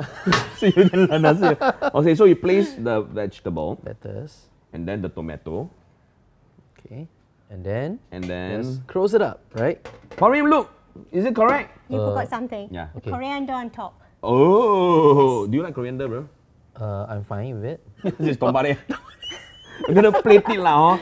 so you didn't learn, ah, so you- Okay, so you place the vegetable Lettuce. and then the tomato Okay. And then and then. just close it up, right? Parim, look, is it correct? You Uh, forgot something. yeah. The Okay. coriander on top. Oh, do you like coriander, bro? Uh, I'm fine with it. this is tombare. We're gonna plate it lah, huh?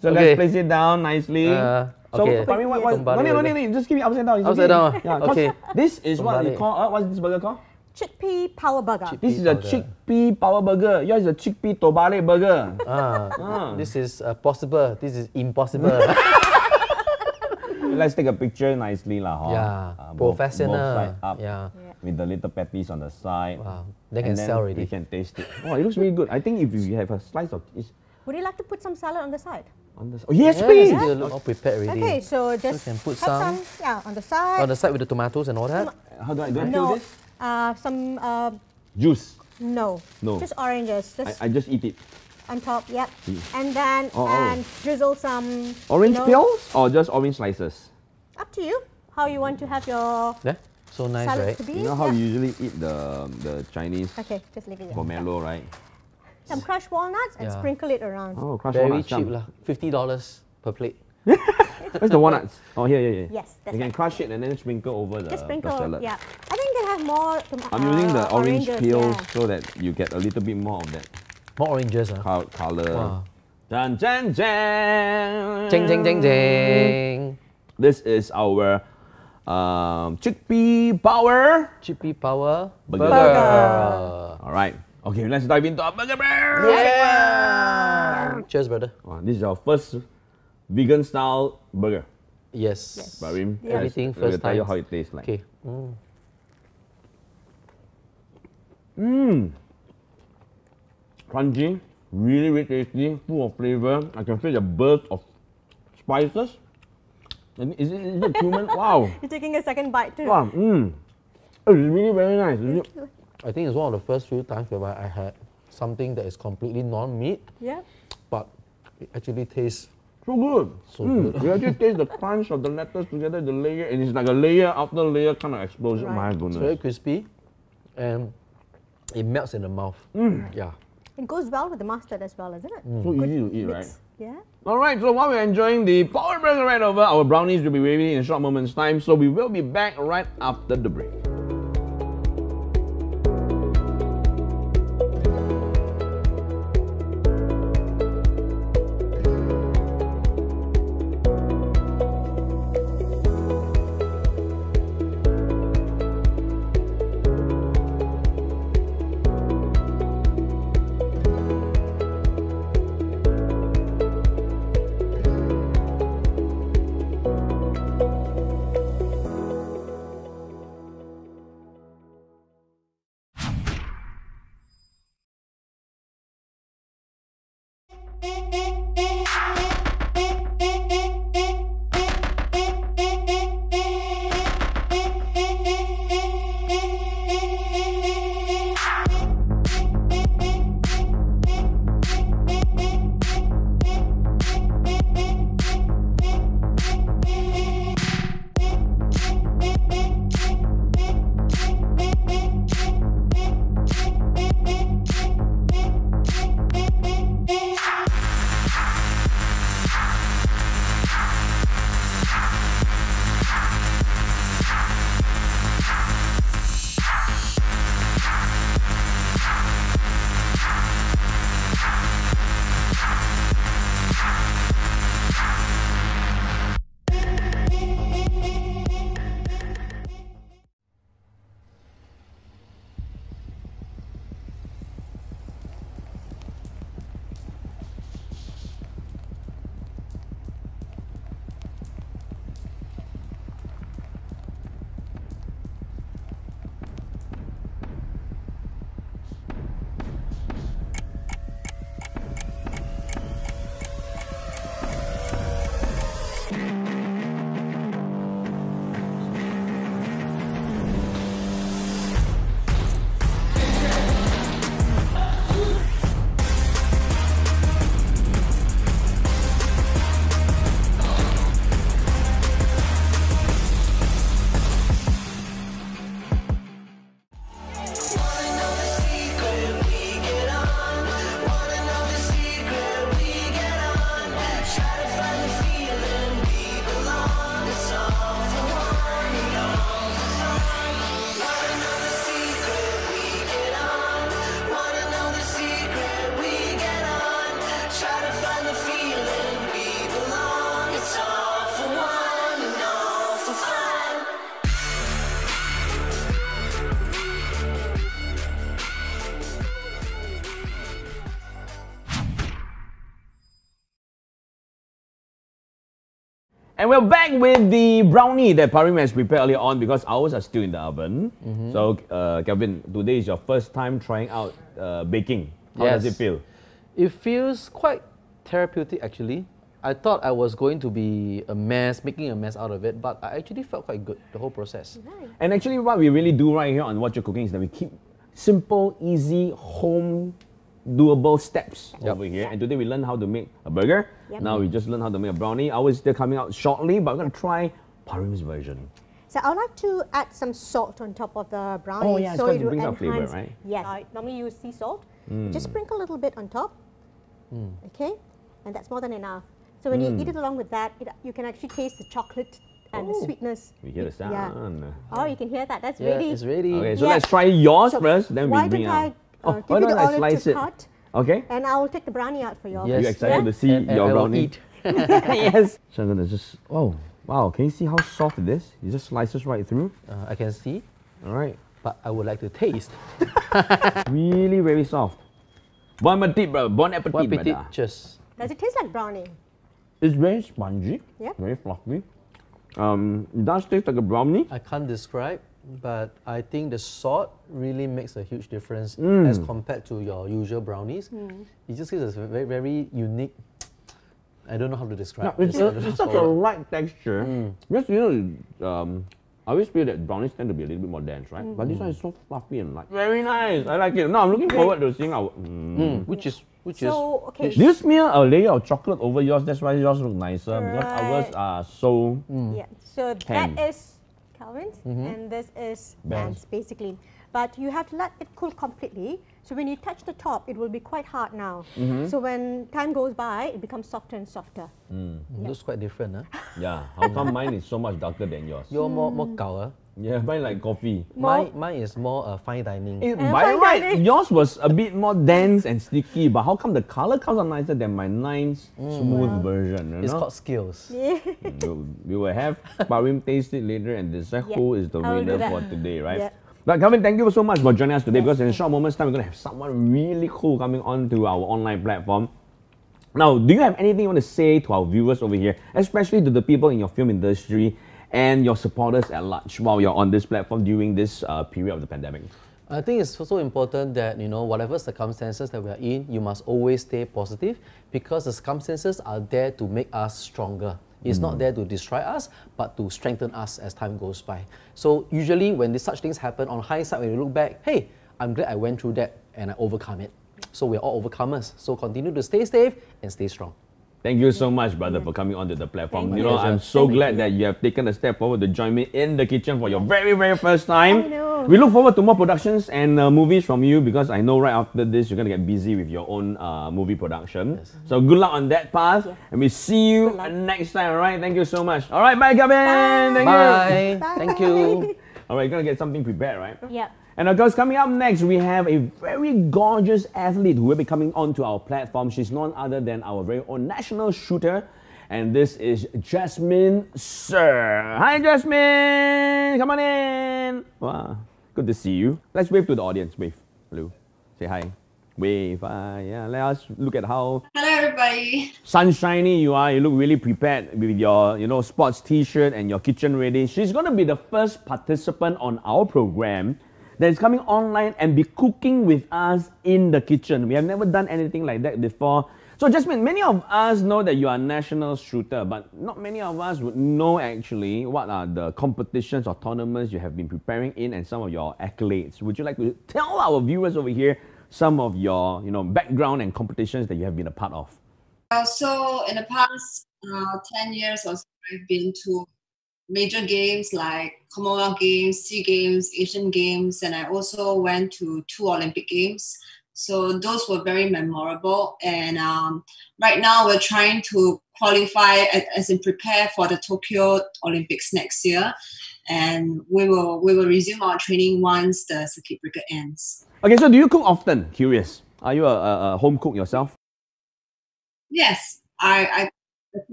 So Okay. let's place it down nicely. Uh, so, okay. Parim, what, what, Tombare no, no, no, burger. no, no, just keep it upside down. it's Upside okay. down, Yeah, 'cause okay. This is what you call, uh, what's this burger called? Chickpea power burger. Chick- This is Chickpea a powder. chickpea power burger. Yours is a chickpea tobare burger. Ah, Ah. this is uh, possible. This is impossible. Let's take a picture nicely lah, huh? Yeah, Uh, both- professional. Both side up. Yeah. With the little patties on the side. Wow, they And can then sell already. We can taste it. Oh, it looks really good. I think if you have a slice of cheese Would you like to put some salad on the side? on the oh yes, Yes, please. you look all prepared already. Okay, so just can put have some, yeah, on the side. On the side with the tomatoes and all that. How do I do I peel no, this? uh, some, uh, Juice. no, No. just oranges, just I, I just eat it. on top, yep. And then, Oh, oh. and drizzle some Orange you know, peels or just orange slices? Up to you, how you want to have your Yeah, so nice, salad right? to be. You know how yeah. we usually eat the the Chinese Okay, just leave it there. pomelo, right? Some crushed walnuts and Yeah. sprinkle it around. Oh, crushed Very walnuts. cheap come. lah. Fifty dollars per plate. Where's the walnuts? Oh, here, here, here. Yes, that's You can right. crush it and then sprinkle over the, Just the sprinkle, salad. yeah. I think they have more. tom- I'm using the uh, orange oranges, peels yeah. so that you get a little bit more of that More oranges, huh? col- color. Wow. Dun, dun, dun. Jing, jing, jing, jing. This is our um, chickpea power. Chippy power Burger. burger. All right. Okay, let's dive into our burger. bro. Yeah. Cheers, brother. Oh, this is our first vegan style burger. Yes. Parim. Yeah. Everything Let's- let me first tell you time. how it tastes like. Okay. Mm. Crunchy, really, really tasty, full of flavor. I can feel the burst of spices. And Is it, is it cumin? wow. You're taking a second bite too. Wow. Mmm. It's really very nice. Is it- I think it's one of the first few times where I had something that is completely non-meat, Yeah. but it actually tastes So good. So Mm, good. You actually taste the crunch of the lettuce together, the layer, and it's like a layer after layer kind of explosion. Right. My it's very crispy, and it melts in the mouth. Mm. Yeah. It goes well with the mustard as well, isn't it? So easy to eat, right? Yeah. All right, so while we're enjoying the power burger right over, our brownies will be ready in a short moment's time. So we will be back right after the break. And we're back with the brownie that Parim has prepared earlier on because ours are still in the oven. Mm-hmm. So, uh, Kelvin, today is your first time trying out uh, baking. How does it feel? It feels quite therapeutic actually. I thought I was going to be a mess, making a mess out of it, but I actually felt quite good the whole process. And actually, what we really do right here on Wot'cha Cooking is that we keep simple, easy, home doable steps Yep. over here. And today we learned how to make a burger. Yep. Now we just learned how to make a brownie. Ours is still coming out shortly, but we're gonna try Parim's version. So I would like to add some salt on top of the brownie. Oh, yeah, so got it to will bring out flavor, right? Yes. I normally use sea salt. Mm. Just sprinkle a little bit on top. Okay, and that's more than enough. So when you Mm. eat it along with that, it, you can actually taste the chocolate and the Oh. sweetness. We hear the sound. Yeah. Oh, you can hear that. That's Yeah, ready. it's ready. Okay, so Yes. let's try yours So first, then we why bring don't out. I uh, oh, give why don't I slice it? cut, Okay. and I will take the brownie out for you. Yes. You excited Yeah? to see And- and your I will brownie? eat. yes. So I'm gonna just. Oh, wow! Can you see how soft it is? It just slices right through. Uh, I can see, All right. but I would like to taste. Really, very soft. Bon appetit, bro. Bon appetit, One petit, brother. cheers. Does it taste like brownie? It's very spongy. Yeah. Very fluffy. Um, it does taste like a brownie. I can't describe, but I think the salt really makes a huge difference Mm. as compared to your usual brownies. It just gives us a very, very unique. I don't know how to Yeah, describe. it's, Just- a, it's such a light texture. Because you know, um, I always feel that brownies tend to be a little bit more dense, right? But this one is so fluffy and light. Very nice. I like it. Now I'm looking forward to seeing our. Mm. Mm, which is which is So okay. Do you smear a layer of chocolate over yours? That's why yours look nicer. Because ours are so. Yeah. So Ten. That is Kelvin's, and this is Ben's. Ben's, basically. But you have to let it cool completely. So when you touch the top, it will be quite hard now. So when time goes by, it becomes softer and softer. Mm, looks quite different, huh? Yeah. How come mine is so much darker than yours? You're more more gao, huh? Yeah, mine like coffee. Mine, mine is more uh, fine dining. Eh, Uh, by fine right, dining. yours was a bit more dense and sticky, but how come the color comes out nicer than my nice smooth version? You it's know? called skills. Yeah. we'll, we will have Parim taste it later and decide Yeah, who is the I will do winner for today, right? Yeah. But Kelvin, thank you so much for joining us today because in a short moment's time, we're going to have someone really cool coming on to our online platform. Now, do you have anything you want to say to our viewers over here, especially to the people in your film industry and your supporters at large while you're on this platform during this uh, period of the pandemic? I think it's also important that you know whatever circumstances that we are in, you must always stay positive because the circumstances are there to make us stronger. It's not there to destroy us, but to strengthen us as time goes by. So usually when these such things happen, on hindsight, when you look back, hey, I'm glad I went through that and I overcome it. So we're all overcomers. So continue to stay safe and stay strong. Thank you so much, brother, for coming onto the platform. Thank you you. know, I'm so Thank glad you. that you have taken a step forward to join me in the kitchen for your very, very first time. I know. We look forward to more productions and uh, movies from you because I know right after this you're gonna get busy with your own uh, movie production. Yes. So good luck on that path, and we see you next time. All right, thank you so much. All right, bye, Gavin. Thank Bye. Bye. Thank you. All right, you're gonna get something prepared, right? Yep. And of course, coming up next, we have a very gorgeous athlete who will be coming onto our platform. She's none other than our very own national shooter. And this is Jasmine Ser. Hi, Jasmine. Come on in. Wow. Good to see you. Let's wave to the audience. Wave. Hello. Say hi. Wave. Hi. Yeah. Let us look at how Hello, everybody. sunshiny you are. You look really prepared with your, you know, sports t-shirt and your kitchen ready. She's gonna be the first participant on our program that is coming online and be cooking with us in the kitchen. We have never done anything like that before. So Jasmine, many of us know that you are a national shooter, but not many of us would know actually what are the competitions or tournaments you have been preparing in and some of your accolades. Would you like to tell our viewers over here some of your, you know, background and competitions that you have been a part of? Uh, so, in the past uh, 10 years or so, I've been to major games like Commonwealth Games, SEA Games, Asian Games, and I also went to two Olympic Games. So, those were very memorable. And um, right now, we're trying to qualify as in prepare for the Tokyo Olympics next year. And we will we will resume our training once the circuit breaker ends. Okay, so do you cook often? Curious. Are you a, a, home cook yourself? Yes, I, I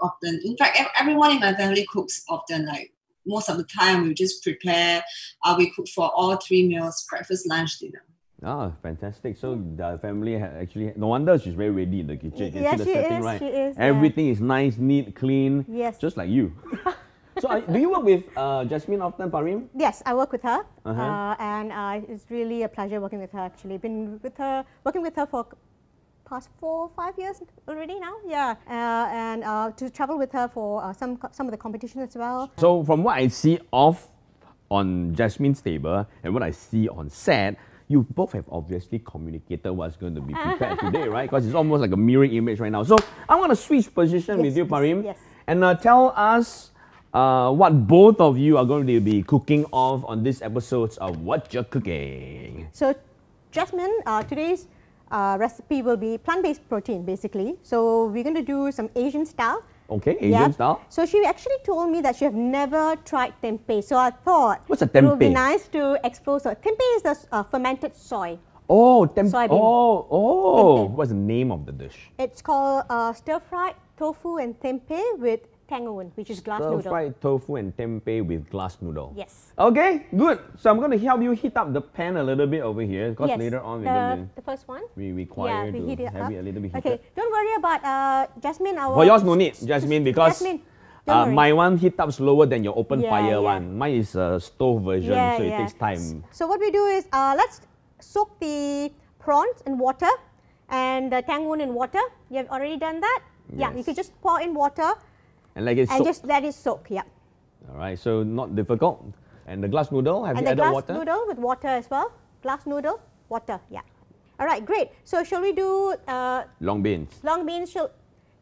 often. In fact, everyone in my family cooks often. Like most of the time, we just prepare. Uh, we cook for all three meals: breakfast, lunch, dinner. Ah, fantastic. So the family actually, no wonder she's very ready in the kitchen. You can Yeah, see she setting, is, right? she is, yeah. Everything is nice, neat, clean. Yes. Just like you. so are, do you work with uh, Jasmine often, Parim? Yes, I work with her, Uh-huh. uh, and uh, it's really a pleasure working with her. Actually, been with her, working with her for past four, five years already now. Yeah, uh, and uh, to travel with her for uh, some some of the competition as well. So from what I see off on Jasmine's table and what I see on set, you both have obviously communicated what's going to be prepared today, right? Because it's almost like a mirror image right now. So I'm going to switch position with you, yes, Parim, yes. and uh, tell us uh, what both of you are going to be cooking off on this episodes of Wot'cha Cooking. So, Jasmine, uh, today's uh, recipe will be plant-based protein, basically. So we're going to do some Asian style. Okay, Asian Yep. style. So she actually told me that she have never tried tempeh. So I thought What's a it would be nice to explore. So tempeh is the uh, fermented soy. Oh, tem- Soybean. oh, oh. Tempeh. What's the name of the dish? It's called uh, stir-fried tofu and tempeh with tangoon, which is glass Stir noodle. fried tofu and tempeh with glass noodle. Yes. Okay, good. So I'm going to help you heat up the pan a little bit over here because yes. later on we're the, going to the first one. we require yeah, we to heat it have up. it a little bit heated. Okay, don't worry about uh, Jasmine. Our For yours, no need, Jasmine, because Jasmine, uh, my one heat up slower than your open Yeah, fire yeah. one. Mine is a stove version, Yeah, so it takes time. So what we do is uh, let's soak the prawns in water and the tangoon in water. You have already done that. Yes. Yeah, you can just pour in water And like it's and soaked. just let it soak. Yeah, All right, so not difficult. And the glass noodle, have and you the glass noodle with water as well. Glass noodle, water. Yeah. All right, great. So shall we do uh, Long beans. long beans? Shall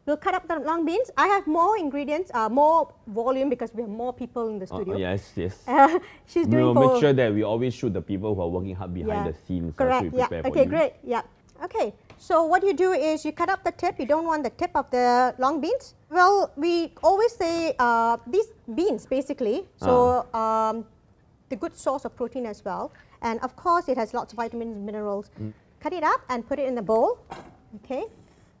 we'll cut up the long beans. I have more ingredients, uh, more volume because we have more people in the Oh, studio. yes, yes. Uh, she's doing. we doing will make sure that we always shoot the people who are working hard behind Yeah. the scenes. Correct. so Yeah. prepare for Okay. Great. Yeah. Okay. So what you do is you cut up the tip. You don't want the tip of the long beans. Well, we always say uh, these beans basically. So Ah. um, the good source of protein as well, and of course it has lots of vitamins, and minerals. Mm. Cut it up and put it in the bowl. Okay.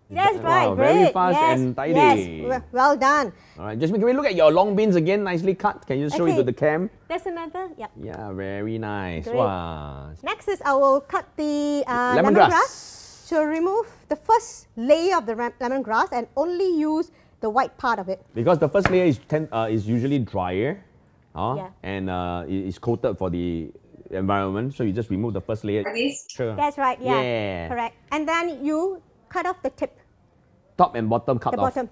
That's right. wow, great. very fast yes. and tidy. Yes. Well, done. All right, Jasmine, can we look at your long beans again? Nicely cut. Can you show it to the cam? That's another. Yep. Yeah, very nice. Great. Wow. Next is I will cut the uh, Lemongrass. lemongrass. So remove the first layer of the ram- lemongrass and only use the white part of it. Because the first layer is ten, uh, is usually drier, uh, Yeah. and uh, it is coated for the environment. So you just remove the first layer. Like this. Sure. That's right, yeah. Yeah. Correct. And then you cut off the tip, Top and bottom cut off. the off. bottom.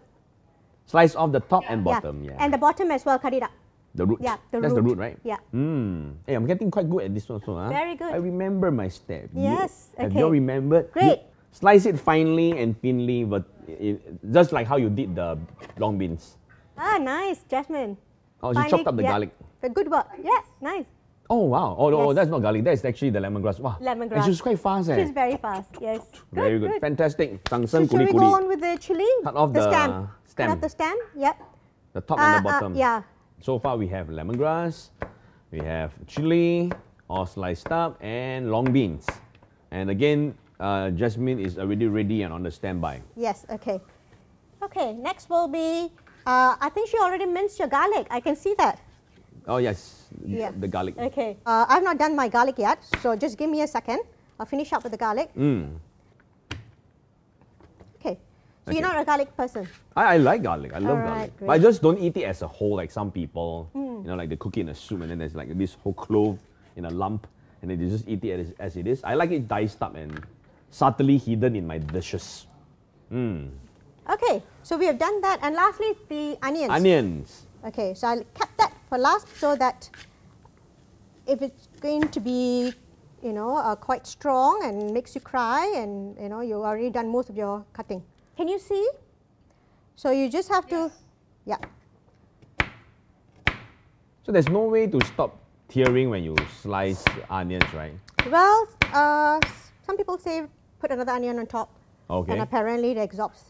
Slice off the top and bottom. Yeah. And the bottom as well, cut it up. The root. Yeah, the That's the root. root, right? Yeah. Hmm. Hey, I'm getting quite good at this also. Huh? Very good. I remember my step. You- Yes, Have you all okay. remembered? You Great. slice it finely and thinly, but it, just like how you did the long beans. Ah, nice, Jasmine. Oh, you chopped up the yeah. garlic. The good work. Yeah, nice. Oh wow! Oh, oh, Yes. that's not garlic. That's actually the lemongrass. Wow. Lemongrass. And she's quite fast, eh? She's very fast. Yes. Very good. Fantastic. So Tangsen shall we go on with the chili? Cut off the stem. stem. Cut off the stem. Yep. The top Uh, and the uh, bottom. yeah. So far we have lemongrass, we have chili, all sliced up, and long beans. And again, uh, Jasmine is already ready and on the standby. Yes. Okay. Okay. Next will be. Uh, I think she already minced your garlic. I can see that. Oh yes, Yeah. the garlic. Okay. Uh, I've not done my garlic yet, so just give me a second. I'll finish up with the garlic. Mm. So Okay. you're not a garlic person. I, I like garlic. I love Alright, garlic. But I just don't eat it as a whole like some people. Hmm. You know, like they cook it in a soup and then there's like this whole clove in a lump and then they just eat it as, as it is. I like it diced up and subtly hidden in my dishes. Mm. Okay. So we have done that, and lastly the onions. Onions. Okay. So I'll cut that for last, so that if it's going to be, you know, uh, quite strong and makes you cry, and you know you've already done most of your cutting. Can you see? So you just have to, yeah. So there's no way to stop tearing when you slice onions, right? Well, uh, some people say put another onion on top, Okay. and apparently it absorbs.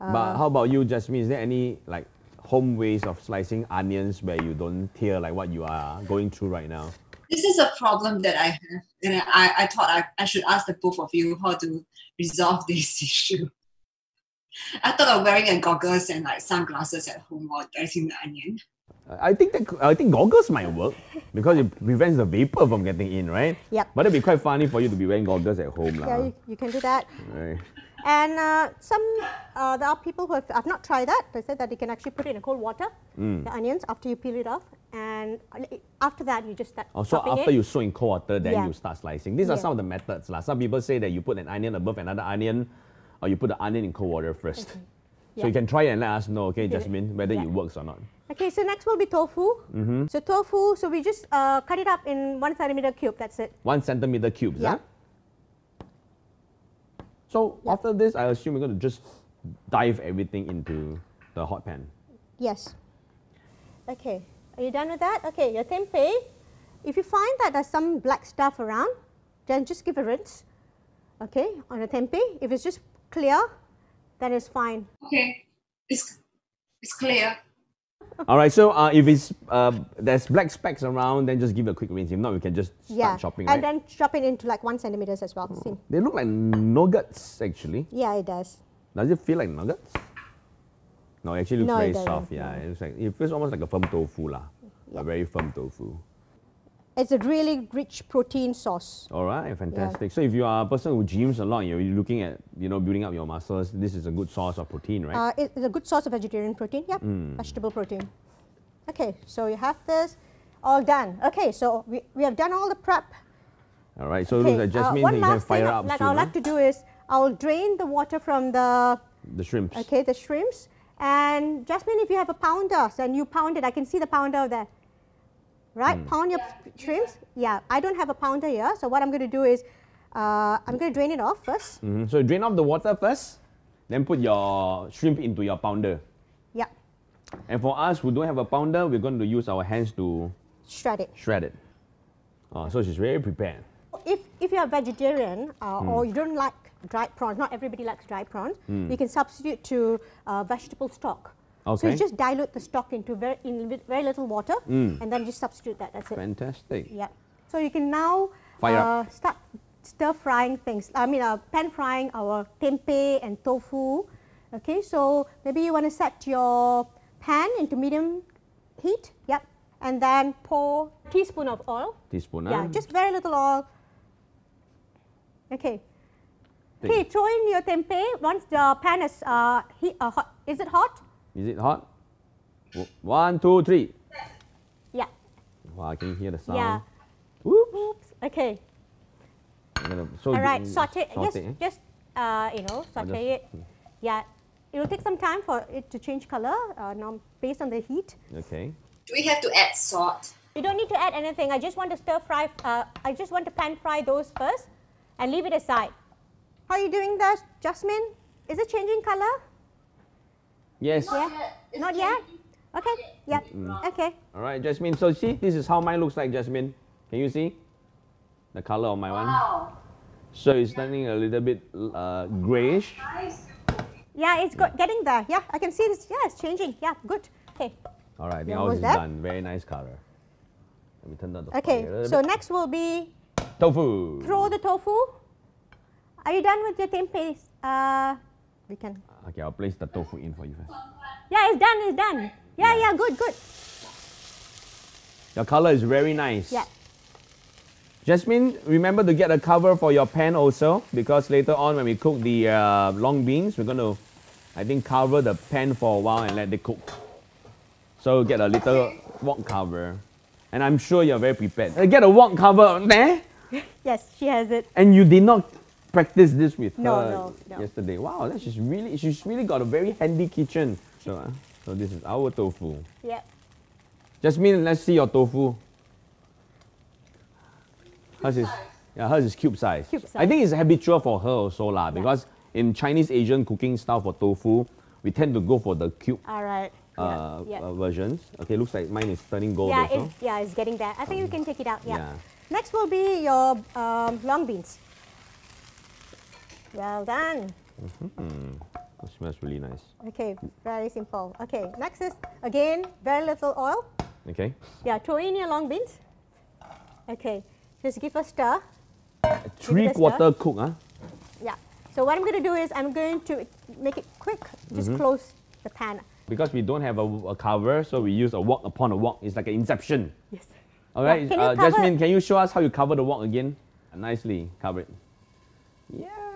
Uh, but how about you, Jasmine? Is there any like home ways of slicing onions where you don't tear like what you are going through right now? This is a problem that I have, and I, I thought I, I should ask the both of you how to resolve this issue. I thought of wearing a goggles and like sunglasses at home while dicing the onion. I think that, I think goggles might work because it prevents the vapor from getting in, right? Yep. But it'd be quite funny for you to be wearing goggles at home, Yeah, lah. you, you can do that. Right. And uh, some, uh, there are people who have, I've not tried that. They said that you can actually put it in cold water, Mm. the onions, after you peel it off. And after that, you just start Oh, so after it. you soak in cold water, then Yeah. you start slicing. These are some of the methods. lah. Some people say that you put an onion above another onion, or you put the onion in cold water first. So Yeah. you can try it and let us know, okay. Jasmine, whether Yeah. it works or not. Okay, so next will be tofu. Mm-hmm. So tofu, so we just uh, cut it up in one centimeter cube, that's it. One centimeter cubes, Yeah. huh? So Yeah. after this, I assume we're going to just dive everything into the hot pan. Yes. Okay, are you done with that? Okay, your tempeh, if you find that there's some black stuff around, then just give a rinse, okay, on the tempeh. If it's just clear, then it's fine. Okay, it's it's clear. All right, so uh, if it's uh, there's black specks around, then just give it a quick rinse. If not, we can just start yeah, chopping, right? and then chop it into like one centimeters as well. See? they look like nuggets, actually. Yeah, it does. Does it feel like nuggets? No, it actually looks No, very doesn't, soft. Yeah, it looks like it feels almost like a firm tofu lah. A very firm tofu. It's a really rich protein sauce. All right, fantastic. So if you are a person who gyms a lot, you're looking at you know building up your muscles. This is a good source of protein, right? Uh, it's a good source of vegetarian protein. Yep, Mm. vegetable protein. Okay, so you have this all done. Okay, so we, we have done all the prep. all right. So it Okay, looks like uh, Jasmine, one you can last fire thing up like soon. I would like to do is I will drain the water from the the shrimps. okay the shrimps and Jasmine, if you have a pounder, and you pound it. I can see the pounder there. Right, Hmm. pound your shrimps. Yeah, I don't have a pounder here, so what I'm going to do is uh, I'm going to drain it off first. Mhm. So drain off the water first, then put your shrimp into your pounder. Yeah, And for us who don't have a pounder, we're going to use our hands to shred it. shred it. Oh, so she's very prepared. If, if you're a vegetarian uh, Hmm. or you don't like dried prawns, not everybody likes dried prawns, you can substitute to uh, vegetable stock. So you just dilute the stock into very, in very little water Mm. and then just substitute that. That's it. Fantastic. Yeah. So you can now uh, start stir frying things. I mean, uh, pan frying our tempeh and tofu. Okay, so maybe you want to set your pan into medium heat. Yep. And then pour teaspoon of oil. Teaspoon. Yeah, just very little oil. Okay. Okay, throw in your tempeh once the pan is uh, heat, uh, hot. Is it hot? Is it hot? One, two, three. Yeah. Wow, I can hear the sound. Yeah. Whoops. Oops. Okay. I'm gonna- so All right. you- Saute. Just, saute, eh? just uh, you know, saute it. Yeah. It will take some time for it to change color. Uh, based on the heat. Okay. Do we have to add salt? You don't need to add anything. I just want to stir fry. Uh, I just want to pan fry those first, and leave it aside. How are you doing that, Jasmine? Is it changing color? Yes. Yeah. Not yet. Okay. Yeah. Mm. Okay. All right, Jasmine. So see, this is how mine looks like, Jasmine. Can you see the color of my one? Wow. So it's turning a little bit uh, grayish. Yeah, it's got, getting there. Yeah, I can see this. Yeah, it's changing. Yeah, good. Okay. All right, Yeah, now was it's done. Very nice color. Let me turn down the Okay. fire So bit. next will be tofu. throw the tofu. Are you done with your tempeh? Uh, we can. Okay, I'll place the tofu in for you first. Yeah, it's done. It's done. Yeah, yeah, good, good. Your color is very nice. Yeah. Jasmine, remember to get a cover for your pan also because later on when we cook the uh, long beans, we're going to, I think, cover the pan for a while and let it cook. So get a little wok cover. And I'm sure you're very prepared. Uh, Get a wok cover there? Yes, she has it. And you did not practice this with No, her no, no. yesterday. Wow, that's just really, she's really got a very handy kitchen. So, uh, so this is our tofu. Yeah. Jasmine, let's see your tofu. Hers is, yeah, hers is cube size. Cube size. I think it's habitual for her also lah, because in Chinese Asian cooking style for tofu, we tend to go for the cube All right. Uh, yeah. uh, versions. Okay, looks like mine is turning gold yeah, also. it's, yeah, it's getting there. I think we can take it out. Yeah. Yeah. Next will be your um, long beans. Well done. Mhm. It smells really nice. Okay, very simple. Okay, next is again very little oil. Okay, Yeah, throw in your long beans. Okay, just give a stir. three a quarter cook, huh? Yeah. So what I'm going to do is I'm going to make it quick. Just close the pan. Because we don't have a, a cover, so we use a wok upon a wok. It's like an inception. Yes. All right, can uh, Jasmine, can you show us how you cover the wok again? Nicely cover it.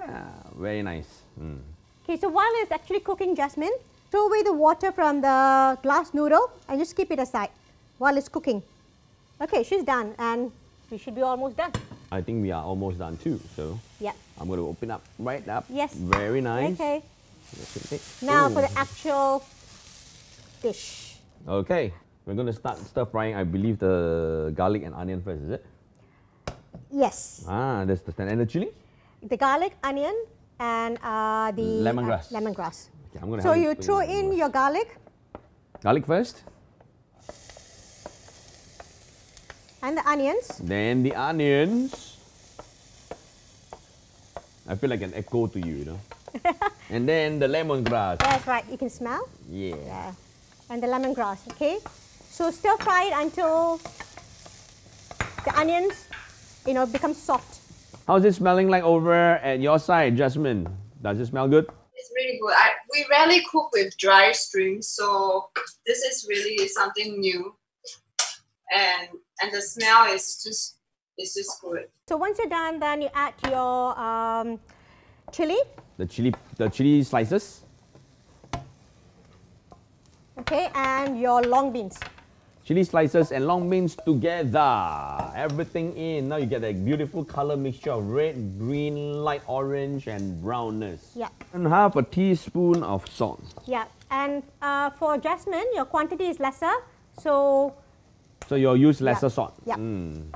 Yeah, very nice. Mm. Okay, so while it's actually cooking, Jasmine, throw away the water from the glass noodle and just keep it aside while it's cooking. Okay, she's done and we should be almost done. I think we are almost done too. So Yeah. I'm going to open up right up. Yes. Very nice. Okay. Now for the actual dish. Okay, we're going to start stir frying. I believe the garlic and onion first, is it? Yes. Ah, that's the stand. And the chili? The garlic, onion, and uh, the Lemongrass. Uh, lemongrass. Okay, I'm gonna So you throw lemongrass. in your garlic garlic first, and the onions. then the onions. I feel like an echo to you, you know. and then the lemongrass. That's right. You can smell. Yeah. Yeah. And the lemongrass. Okay. So stir fry it until the onions, you know, become soft. How's it smelling like over at your side, Jasmine? Does it smell good? It's really good. I, we rarely cook with dry shrimp, so this is really something new. And and the smell is just it's just good. So once you're done, then you add your um, chili. The chili, the chili slices. Okay, and your long beans. Chili slices and long beans together. Everything in. Now you get that beautiful color mixture of red, green, light orange, and brownness. Yeah. And half a teaspoon of salt. Yeah. And uh, for jasmine, your quantity is lesser. So So you'll use lesser Yeah. salt. Yeah. Mm.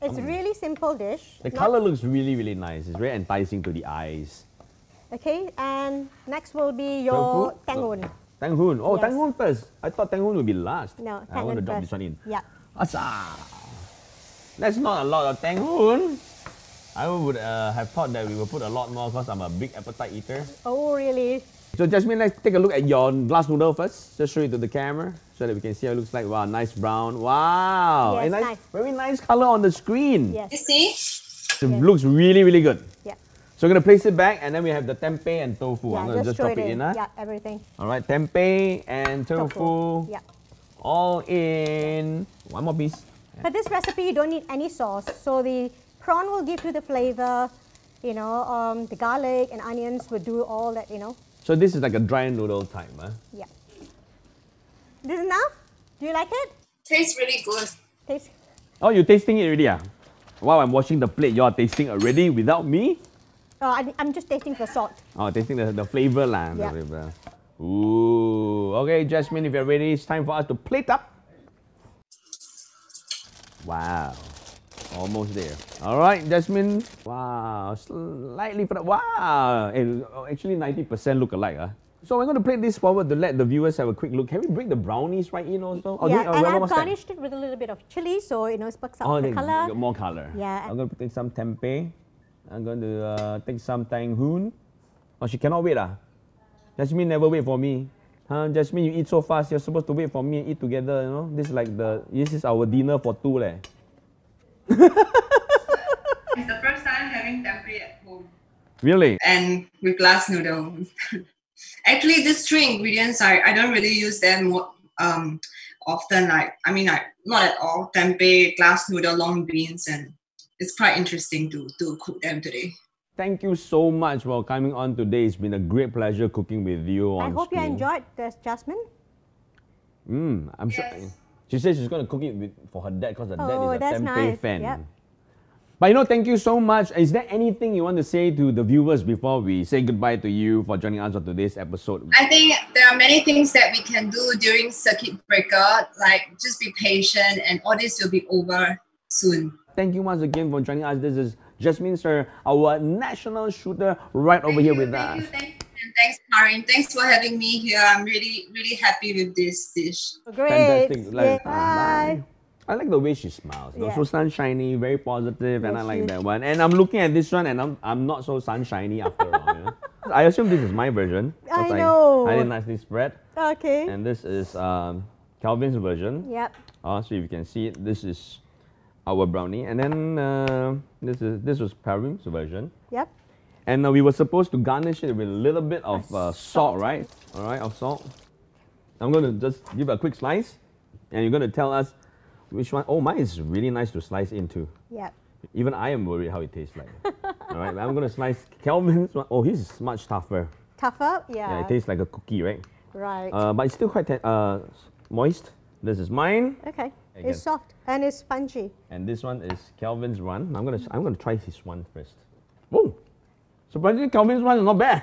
it's a really simple dish. The color looks really, really nice. It's very enticing to the eyes. Okay, and next will be your Tofu? Tangun. Tanghun. Oh, Yes. tanghun first. I thought tanghun would be last. No, I want to tangun drop first. this one in. Yeah. Asa. That's not a lot of tanghun. I would uh, have thought that we would put a lot more because I'm a big appetite eater. Oh, really? So Jasmine, let's take a look at your glass noodle first. Just show it to the camera so that we can see how it looks like. Wow, nice brown. Wow. Yes, A nice, nice. Very nice color on the screen. Yes. You see? It looks really, really good. Yeah. So we're gonna place it back and then we have the tempeh and tofu. I'm yeah, gonna just, just, drop it in. huh? Yeah, everything. All right, tempeh and tofu, Yeah. all in. One more piece. For this recipe, you don't need any sauce. So the prawn will give you the flavor. You know, um, the garlic and onions will do all that. You know. So this is like a dry noodle type, huh? Yeah. This is enough. Do you like it? Tastes really good. Taste. Oh, you're tasting it already, ah? While I'm washing the plate, you're tasting already without me? Oh, I, I'm just tasting the salt. Oh, tasting the, the flavor lah. the flavor. Ooh. Okay, Jasmine, if you're ready, it's time for us to plate up. Wow. Almost there. All right, Jasmine. Wow. Slightly. fr- Wow. Eh, oh, actually, 90% look alike. Huh? So we're going to plate this forward to let the viewers have a quick look. Can we bring the brownies right in also? Or yeah, and I've garnished it with a little bit of chili, so you know, it sparks up Oh, the color. more color. Yeah. I'm going to put in some tempeh. I'm going to uh, take some tanghoon. Oh, she cannot wait ah. Jasmine never wait for me. Huh, Jasmine, you eat so fast. You're supposed to wait for me and eat together. You know, this is like the this is our dinner for two leh. It's the first time having tempeh at home Really? and with glass noodle. Actually, these three ingredients I, I don't really use them more, um often. Like I mean, like not at all. Tempeh, glass noodle, long beans, and it's quite interesting to to cook them today. Thank you so much for coming on today. It's been a great pleasure cooking with you I on hope you enjoyed this, Jasmine. Mm, I'm sure. She says she's going to cook it with, for her dad because her dad Oh, is a that's tempeh nice. fan. Yep. But you know, thank you so much. Is there anything you want to say to the viewers before we say goodbye to you for joining us on today's episode? I think there are many things that we can do during circuit breaker. Like just be patient, and all this will be over soon. Thank you once again for joining us. This is Jasmine Ser, our national shooter, right over Thank here you, with thank us. You, thank you, and thanks, Karin. Thanks for having me here. I'm really, really happy with this dish. Great. Fantastic. Like, Bye. I like the way she smiles. Yeah. So sunshiny, very positive, and I like that one. And I'm looking at this one, and I'm, I'm not so sunshiny after all. You know? I assume this is my version. I know. I did nicely spread. Okay. And this is um, Kelvin's version. Yep. Uh, so if you can see it, this is our brownie. And then uh, this is this was Parim's version. Yep. And uh, we were supposed to garnish it with a little bit of uh, salt, right? All right, of salt. I'm going to just give a quick slice, and you're going to tell us which one. Oh, mine is really nice to slice into. Yep. Even I am worried how it tastes like. All right, I'm going to slice Kelvin's one. Oh, his is much tougher. Tougher? Yeah. Yeah, it tastes like a cookie, right? right. Uh, but it's still quite uh, moist. This is mine, okay. Again. It's soft and it's spongy. and this one is Kelvin's one. I'm gonna I'm gonna try his one first. Oh, surprisingly, Kelvin's one is not bad.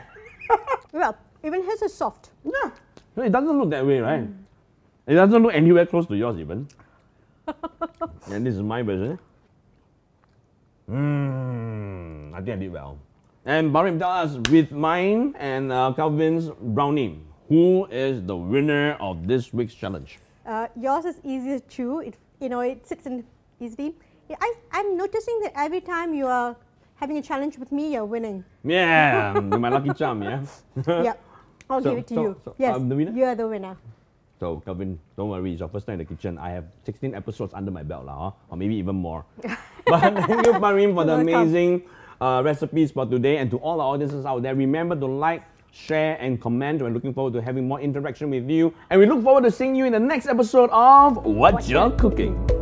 Well, even his is soft. Yeah, No, it doesn't look that way, right? It doesn't look anywhere close to yours even. and this is my version. Mmm, I think I did well. And Parim, tell us with mine and uh, Kelvin's brownie, who is the winner of this week's challenge? Uh, yours is easier to chew. It, you know, it sits in easily. I, I'm noticing that every time you are having a challenge with me, you're winning. Yeah, you're my lucky charm, yeah? yep. I'll So- give it to so- you. so yes, I'm the winner? you're the winner. So, Kelvin, don't worry, it's your first time in the kitchen. I have 16 episodes under my belt, lah, huh? or maybe even more. but thank you, Parim, for the amazing uh, recipes for today. And to all our audiences out there, remember to like, share, and comment. We're looking forward to having more interaction with you. And we look forward to seeing you in the next episode of Wot'cha Cooking.